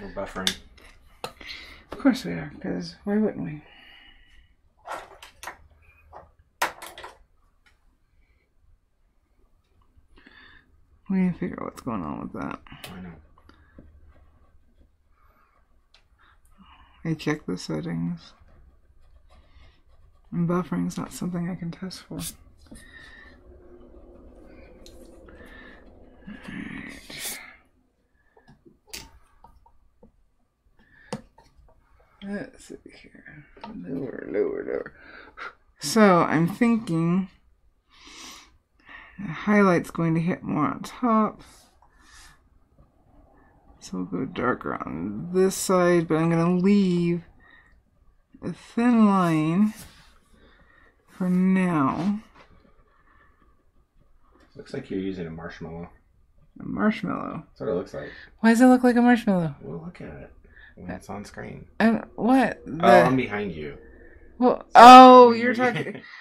We're buffering. Of course we are, because why wouldn't we? We need to figure out what's going on with that. I know. I check the settings. And buffering's not something I can test for. Let's see here. Lower, lower, lower. So I'm thinking the highlight's going to hit more on top. So we'll go darker on this side, but I'm going to leave a thin line for now. Looks like you're using a marshmallow. A marshmallow. That's what it looks like. Why does it look like a marshmallow? We'll look at it when it's on screen. And what? Oh, I'm behind you. well, oh, you're talking.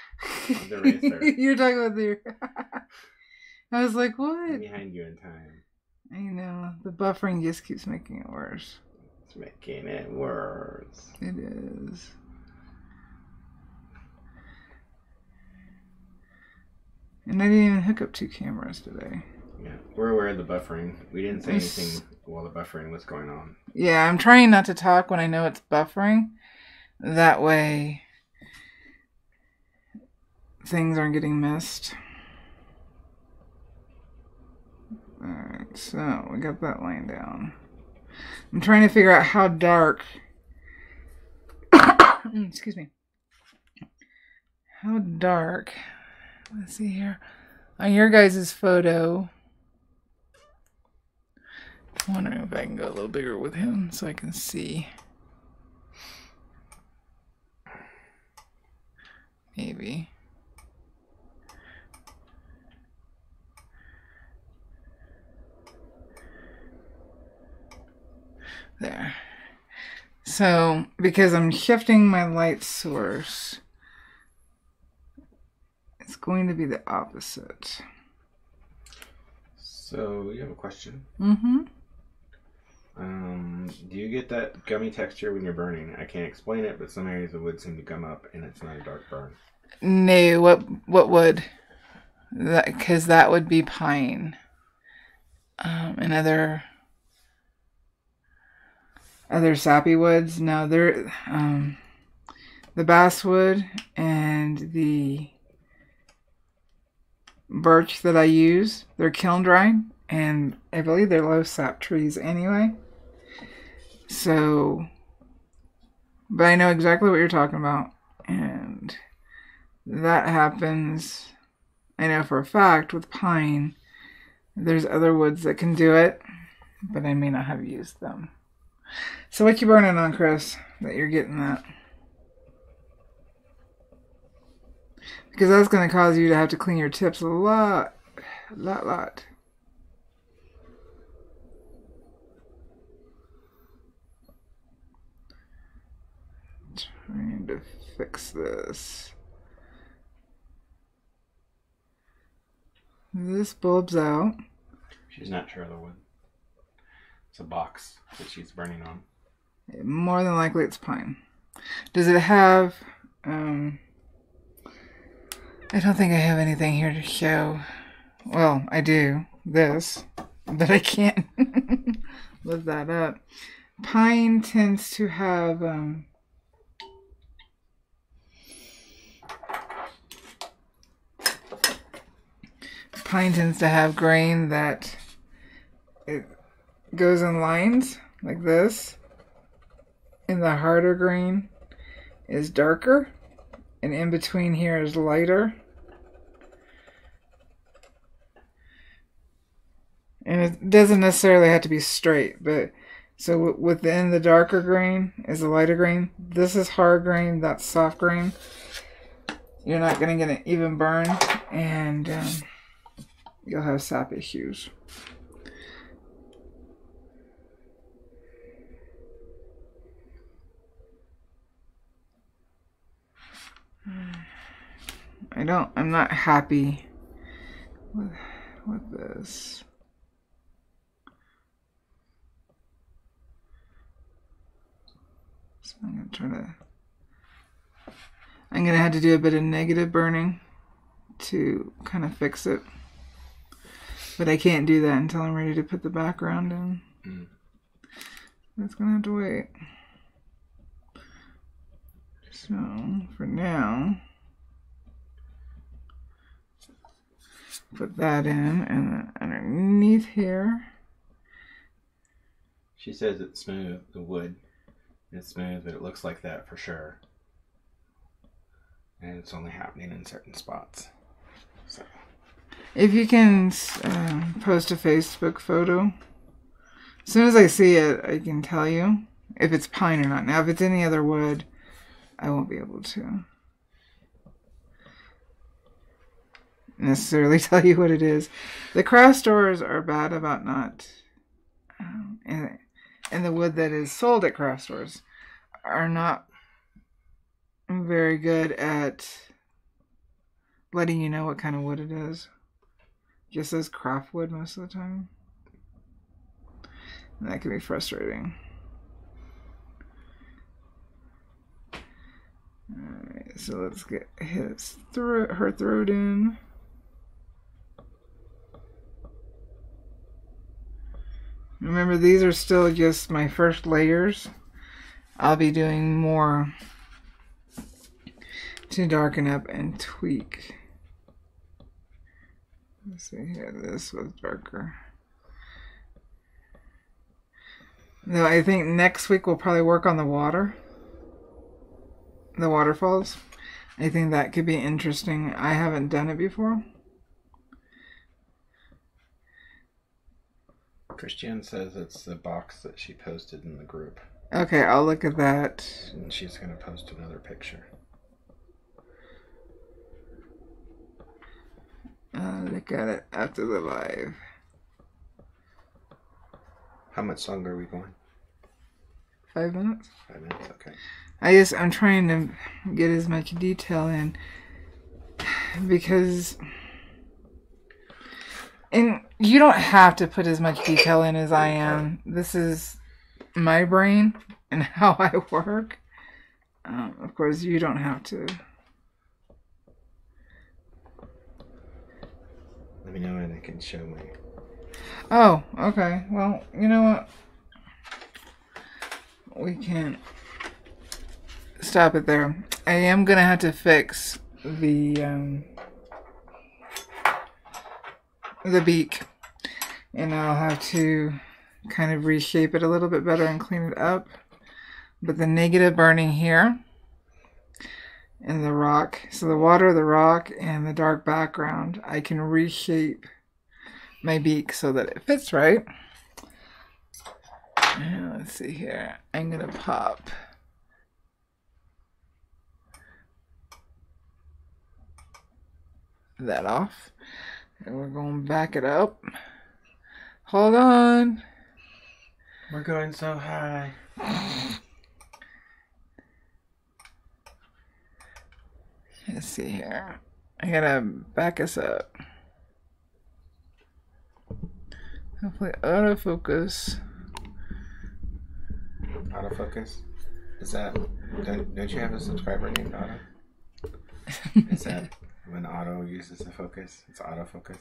The racer. you're talking about the. I was like, I'm what? behind you in time. I know the buffering just keeps making it worse. It's making it worse. It is. And I didn't even hook up two cameras today. Yeah, we're aware of the buffering. We didn't say anything while the buffering was going on. Yeah, I'm trying not to talk when I know it's buffering. That way, things aren't getting missed. Alright, so we got that line down. I'm trying to figure out how dark. Mm, excuse me. How dark. Let's see here. On your guys' photo. I'm wondering if I can go a little bigger with him so I can see. Maybe. There. So, because I'm shifting my light source, it's going to be the opposite. So you have a question. Mm-hmm. Um, do you get that gummy texture when you're burning? I can't explain it, but some areas of wood seem to gum up, and it's not a dark burn. No, what what that because that would be pine. Um, and other other sappy woods. No, they're um, the basswood and the birch that I use. They're kiln dried, and I believe they're low sap trees anyway. So, but I know exactly what you're talking about, and that happens. I know for a fact with pine, there's other woods that can do it, but I may not have used them. So what you burning on, Chris? That you're getting that? Because that's going to cause you to have to clean your tips a lot, lot, lot. Trying to fix this. This bulb's out. She's not sure of the wood. It's a box that she's burning on. More than likely it's pine. Does it have um I don't think I have anything here to show. Well, I do. This. But I can't lift that up. Pine tends to have um Pine tends to have grain that it goes in lines like this. And the harder grain is darker. And in between here is lighter. And it doesn't necessarily have to be straight but so within the darker grain is the lighter grain. This is hard grain that's soft grain. You're not going to get an even burn. And um, you'll have sap issues I don't. I'm not happy with with this. So I'm gonna try to. I'm gonna have to do a bit of negative burning to kind of fix it, but I can't do that until I'm ready to put the background in. Mm. That's gonna have to wait. So for now, put that in, and then underneath here. She says it's smooth, the wood. It's smooth, but it looks like that for sure. And it's only happening in certain spots. If you can um, post a Facebook photo, as soon as I see it, I can tell you if it's pine or not. Now, if it's any other wood, I won't be able to necessarily tell you what it is. The craft stores are bad about not, um, and, and the wood that is sold at craft stores are not very good at letting you know what kind of wood it is. Just says craft wood most of the time. And that can be frustrating. Alright, so let's get his throat, her throat in. Remember, these are still just my first layers. I'll be doing more to darken up and tweak. Let's see here, this was darker. No, I think next week we'll probably work on the water. The waterfalls. I think that could be interesting. I haven't done it before. Christiane says it's the box that she posted in the group. Okay, I'll look at that. And she's going to post another picture. At it after the live. How much longer are we going? Five minutes? Five minutes? Okay. I just I'm trying to get as much detail in because and you don't have to put as much detail in as I am. This is my brain and how I work. Um, of course, you don't have to. Let me know and I can show my. Oh, okay. Well, you know what? We can't stop it there. I am gonna have to fix the um, the beak, and I'll have to kind of reshape it a little bit better and clean it up. But the negative burning here and the rock, so the water, the rock, and the dark background, I can reshape my beak so that it fits right. And let's see here. I'm gonna pop. That off. And we're going to back it up. Hold on. We're going so high. Let's see here. I gotta back us up. Hopefully autofocus. Autofocus? Is that. Don't, don't you have a subscriber named Auto? Is that when Auto uses the focus? It's autofocus?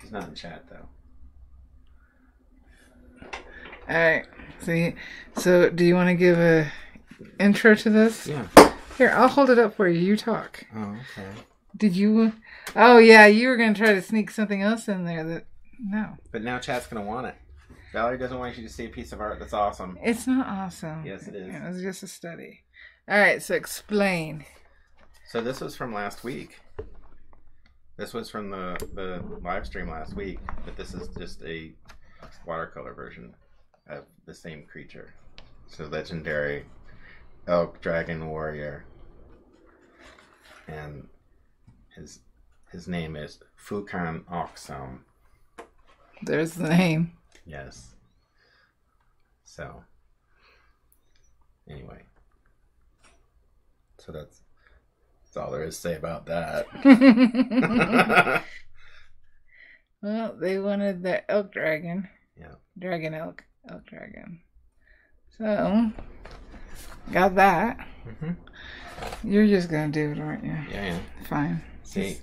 She's not in chat though. Alright. See so do you wanna give a intro to this? Yeah. Here, I'll hold it up for you. You talk. Oh, okay. Did you Oh yeah, you were gonna try to sneak something else in there that no. But now chat's gonna want it. Valarie doesn't want you to see a piece of art that's awesome. It's not awesome. Yes, it is. It was just a study. Alright, so explain. So this was from last week. This was from the the live stream last week, but this is just a watercolor version of the same creature. So legendary elk dragon warrior, and his his name is Fukan Oksum. There's the name. Yes. So anyway, so that's That's all there is to say about that. well, they wanted the elk dragon. Yeah. Dragon elk. Elk dragon. So, got that. hmm You're just gonna do it, aren't you? Yeah, yeah. Fine. See,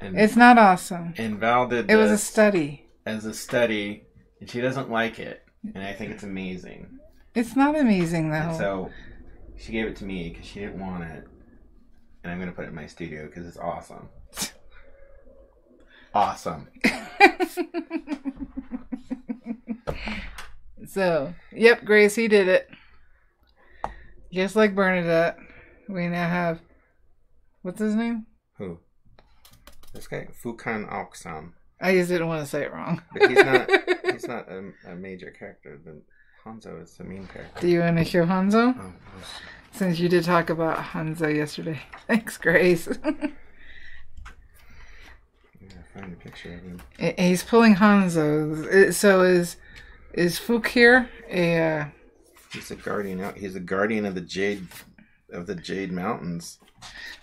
and, It's not awesome. and Val did It was a study. as a study, and she doesn't like it, and I think it's amazing. It's not amazing And though. so she gave it to me because she didn't want it, and I'm gonna put it in my studio because it's awesome. Awesome. so, yep, Gracie did it. Just like Bernadette, we now have what's his name? Who? This guy, Fukan Aoksam. I just didn't want to say it wrong. But he's not. he's not a, a major character. The Hanzo is the main character. Do you want to show Hanzo? Oh. Since you did talk about Hanzo yesterday. Thanks, Grace. Find a picture of him. He's pulling Hanzo. So is is Fook here a? Uh, He's a guardian. He's a guardian of the Jade, of the Jade Mountains.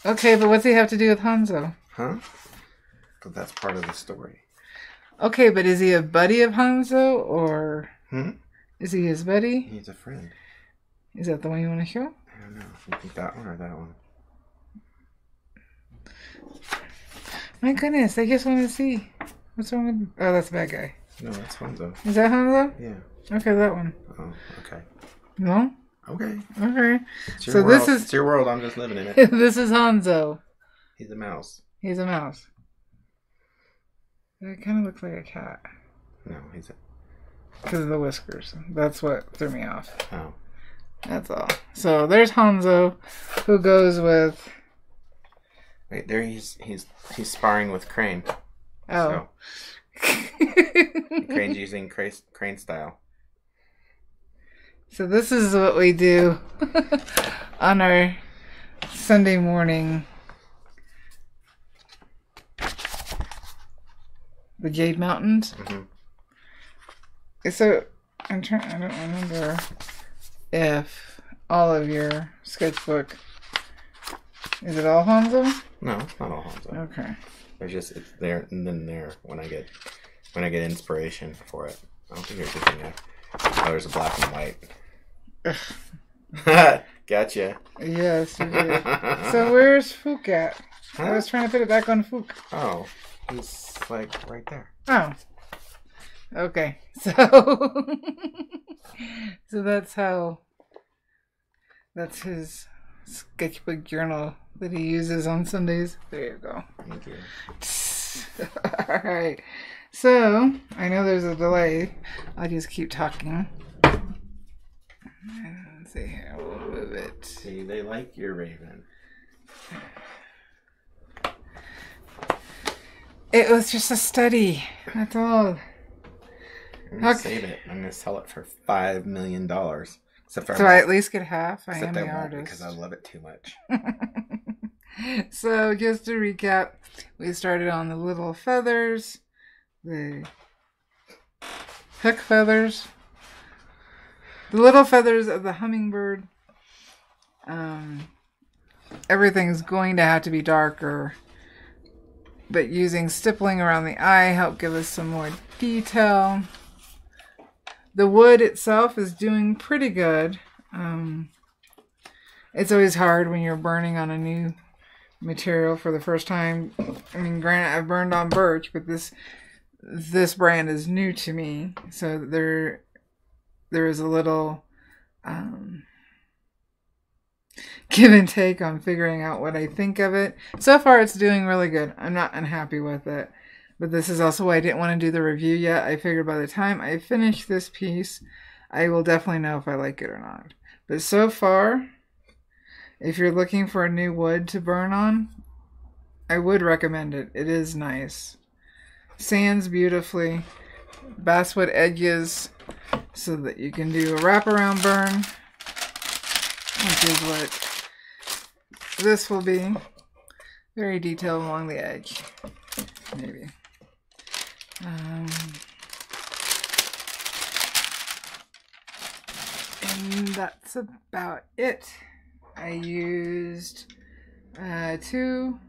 okay, but what's he have to do with Hanzo? Huh? But that's part of the story. Okay, but is he a buddy of Hanzo or Hmm? is he his buddy? He's a friend. Is that the one you want to show? I don't know. You think that one or that one? My goodness, I just want to see. What's wrong with? Oh, that's a bad guy. No, that's Hanzo. Is that Hanzo? Yeah. Okay, that one. Oh, okay. No. Okay. Okay. So world. this is- it's your world. I'm just living in it. this is Hanzo. He's a mouse. He's a mouse. It kind of looks like a cat No, he's a. because of the whiskers. That's what threw me off. Oh. That's all. So there's Hanzo, who goes with. Wait, there he's he's he's sparring with Crane. Oh. So Crane's using Crane, Crane style. So this is what we do on our Sunday morning. The Jade Mountains. Mhm. So I'm trying. I don't remember if all of your sketchbook is it all Hanzo? No, it's not all Hanzo. Okay. There's just it's there and then there when I get when I get inspiration for it. I don't think there's anything. I, oh, there's a black and white. gotcha. Yes. You did. so where's Fook at? I was trying to put it back on Fook. Oh, he's like right there. Oh. Okay. So So that's how that's his sketchbook journal that he uses on Sundays. There you go. Thank you. All right. So, I know there's a delay. I'll just keep talking. Let's see here. We'll move it. See, they like your Raven. It was just a study. That's all. I'm gonna Okay. save it. I'm gonna sell it for five million dollars. Except for So I at least get half. I am the I artist. because I love it too much. so just to recap, we started on the little feathers, the peck feathers, the little feathers of the hummingbird. Um, everything's going to have to be darker, but using stippling around the eye helped give us some more detail. The wood itself is doing pretty good. Um, it's always hard when you're burning on a new material for the first time. I mean, granted, I've burned on birch, but this this brand is new to me, so there there is a little um, give and take on figuring out what I think of it. So far, it's doing really good. I'm not unhappy with it. But this is also why I didn't want to do the review yet. I figured by the time I finish this piece, I will definitely know if I like it or not. But so far, if you're looking for a new wood to burn on, I would recommend it. It is nice. Sands beautifully, basswood edges, so that you can do a wraparound burn, which is what this will be. Very detailed along the edge, maybe. Um, and that's about it. I used uh, two,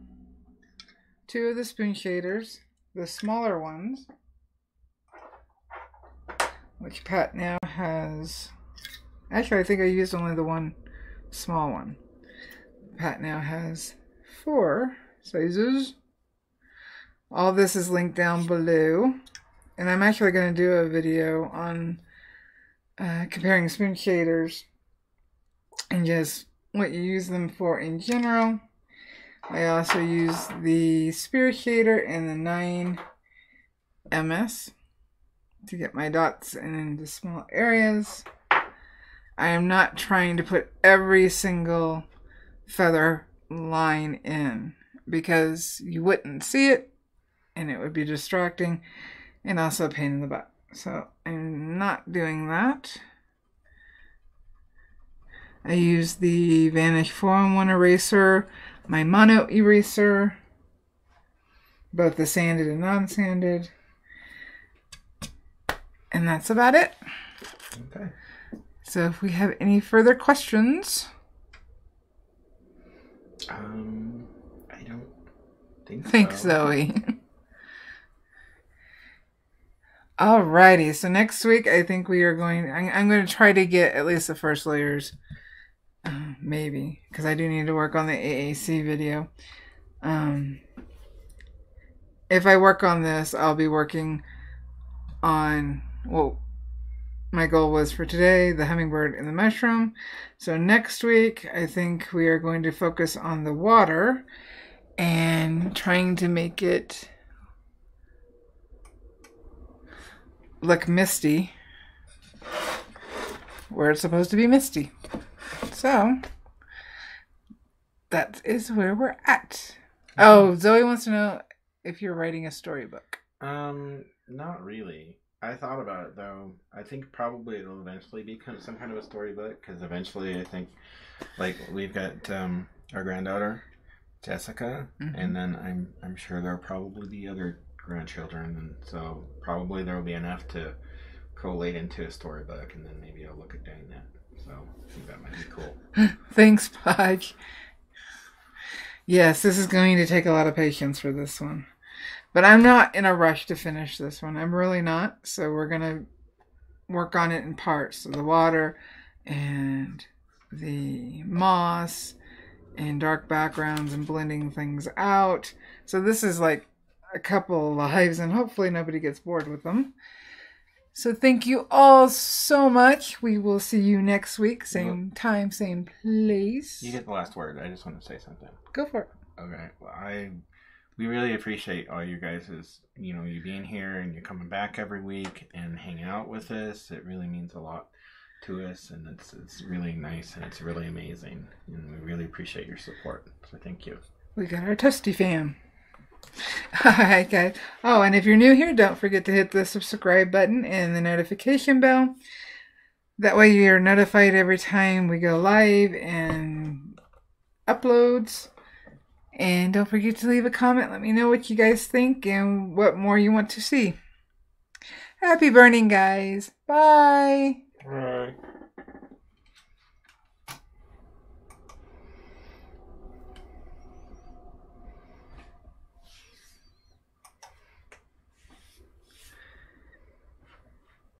two of the spoon shaders, the smaller ones, which Pat now has. Actually, I think I used only the one small one. Pat now has four sizes. All this is linked down below. And I'm actually going to do a video on uh, comparing spoon shaders and just what you use them for in general. I also use the Spear Shader and the 9 MS to get my dots into small areas. I am not trying to put every single feather line in because you wouldn't see it and it would be distracting and also a pain in the butt. So I'm not doing that. I use the Vanish 4-in-1 eraser, my mono eraser, both the sanded and non-sanded. And that's about it. Okay. So if we have any further questions, Um, I don't think thanks so. Zoe. Alrighty, so next week I think we are going. I, I'm going to try to get at least the first layers, uh, maybe, because I do need to work on the AAC video. Um, if I work on this, I'll be working on well, my goal was for today the hummingbird and the mushroom. So next week, I think we are going to focus on the water and trying to make it look misty where it's supposed to be misty. So that is where we're at. Oh, Zoe wants to know if you're writing a storybook. Um, not really. I thought about it though. I think probably it'll eventually become some kind of a storybook because eventually I think, like we've got um, our granddaughter, Jessica, Mhm. and then I'm I'm sure there'll probably be other grandchildren, and so probably there will be enough to collate into a storybook, and then maybe I'll look at doing that. So I think that might be cool. Thanks, Podge. Yes, this is going to take a lot of patience for this one. But I'm not in a rush to finish this one. I'm really not. So we're going to work on it in parts. So the water and the moss and dark backgrounds and blending things out. So this is like a couple lives and hopefully nobody gets bored with them. So thank you all so much. We will see you next week, same time, same place. You get the last word. I just want to say something. Go for it. Okay. Well, I we really appreciate all you guys' is you know you being here and you coming back every week and hanging out with us. It really means a lot to us, and it's it's really nice and it's really amazing, and we really appreciate your support. So thank you. We got our Toasty fam. Alright, guys. Oh, and if you're new here, don't forget to hit the subscribe button and the notification bell. That way you're notified every time we go live and uploads. And don't forget to leave a comment. Let me know what you guys think and what more you want to see. Happy burning, guys. Bye. Right.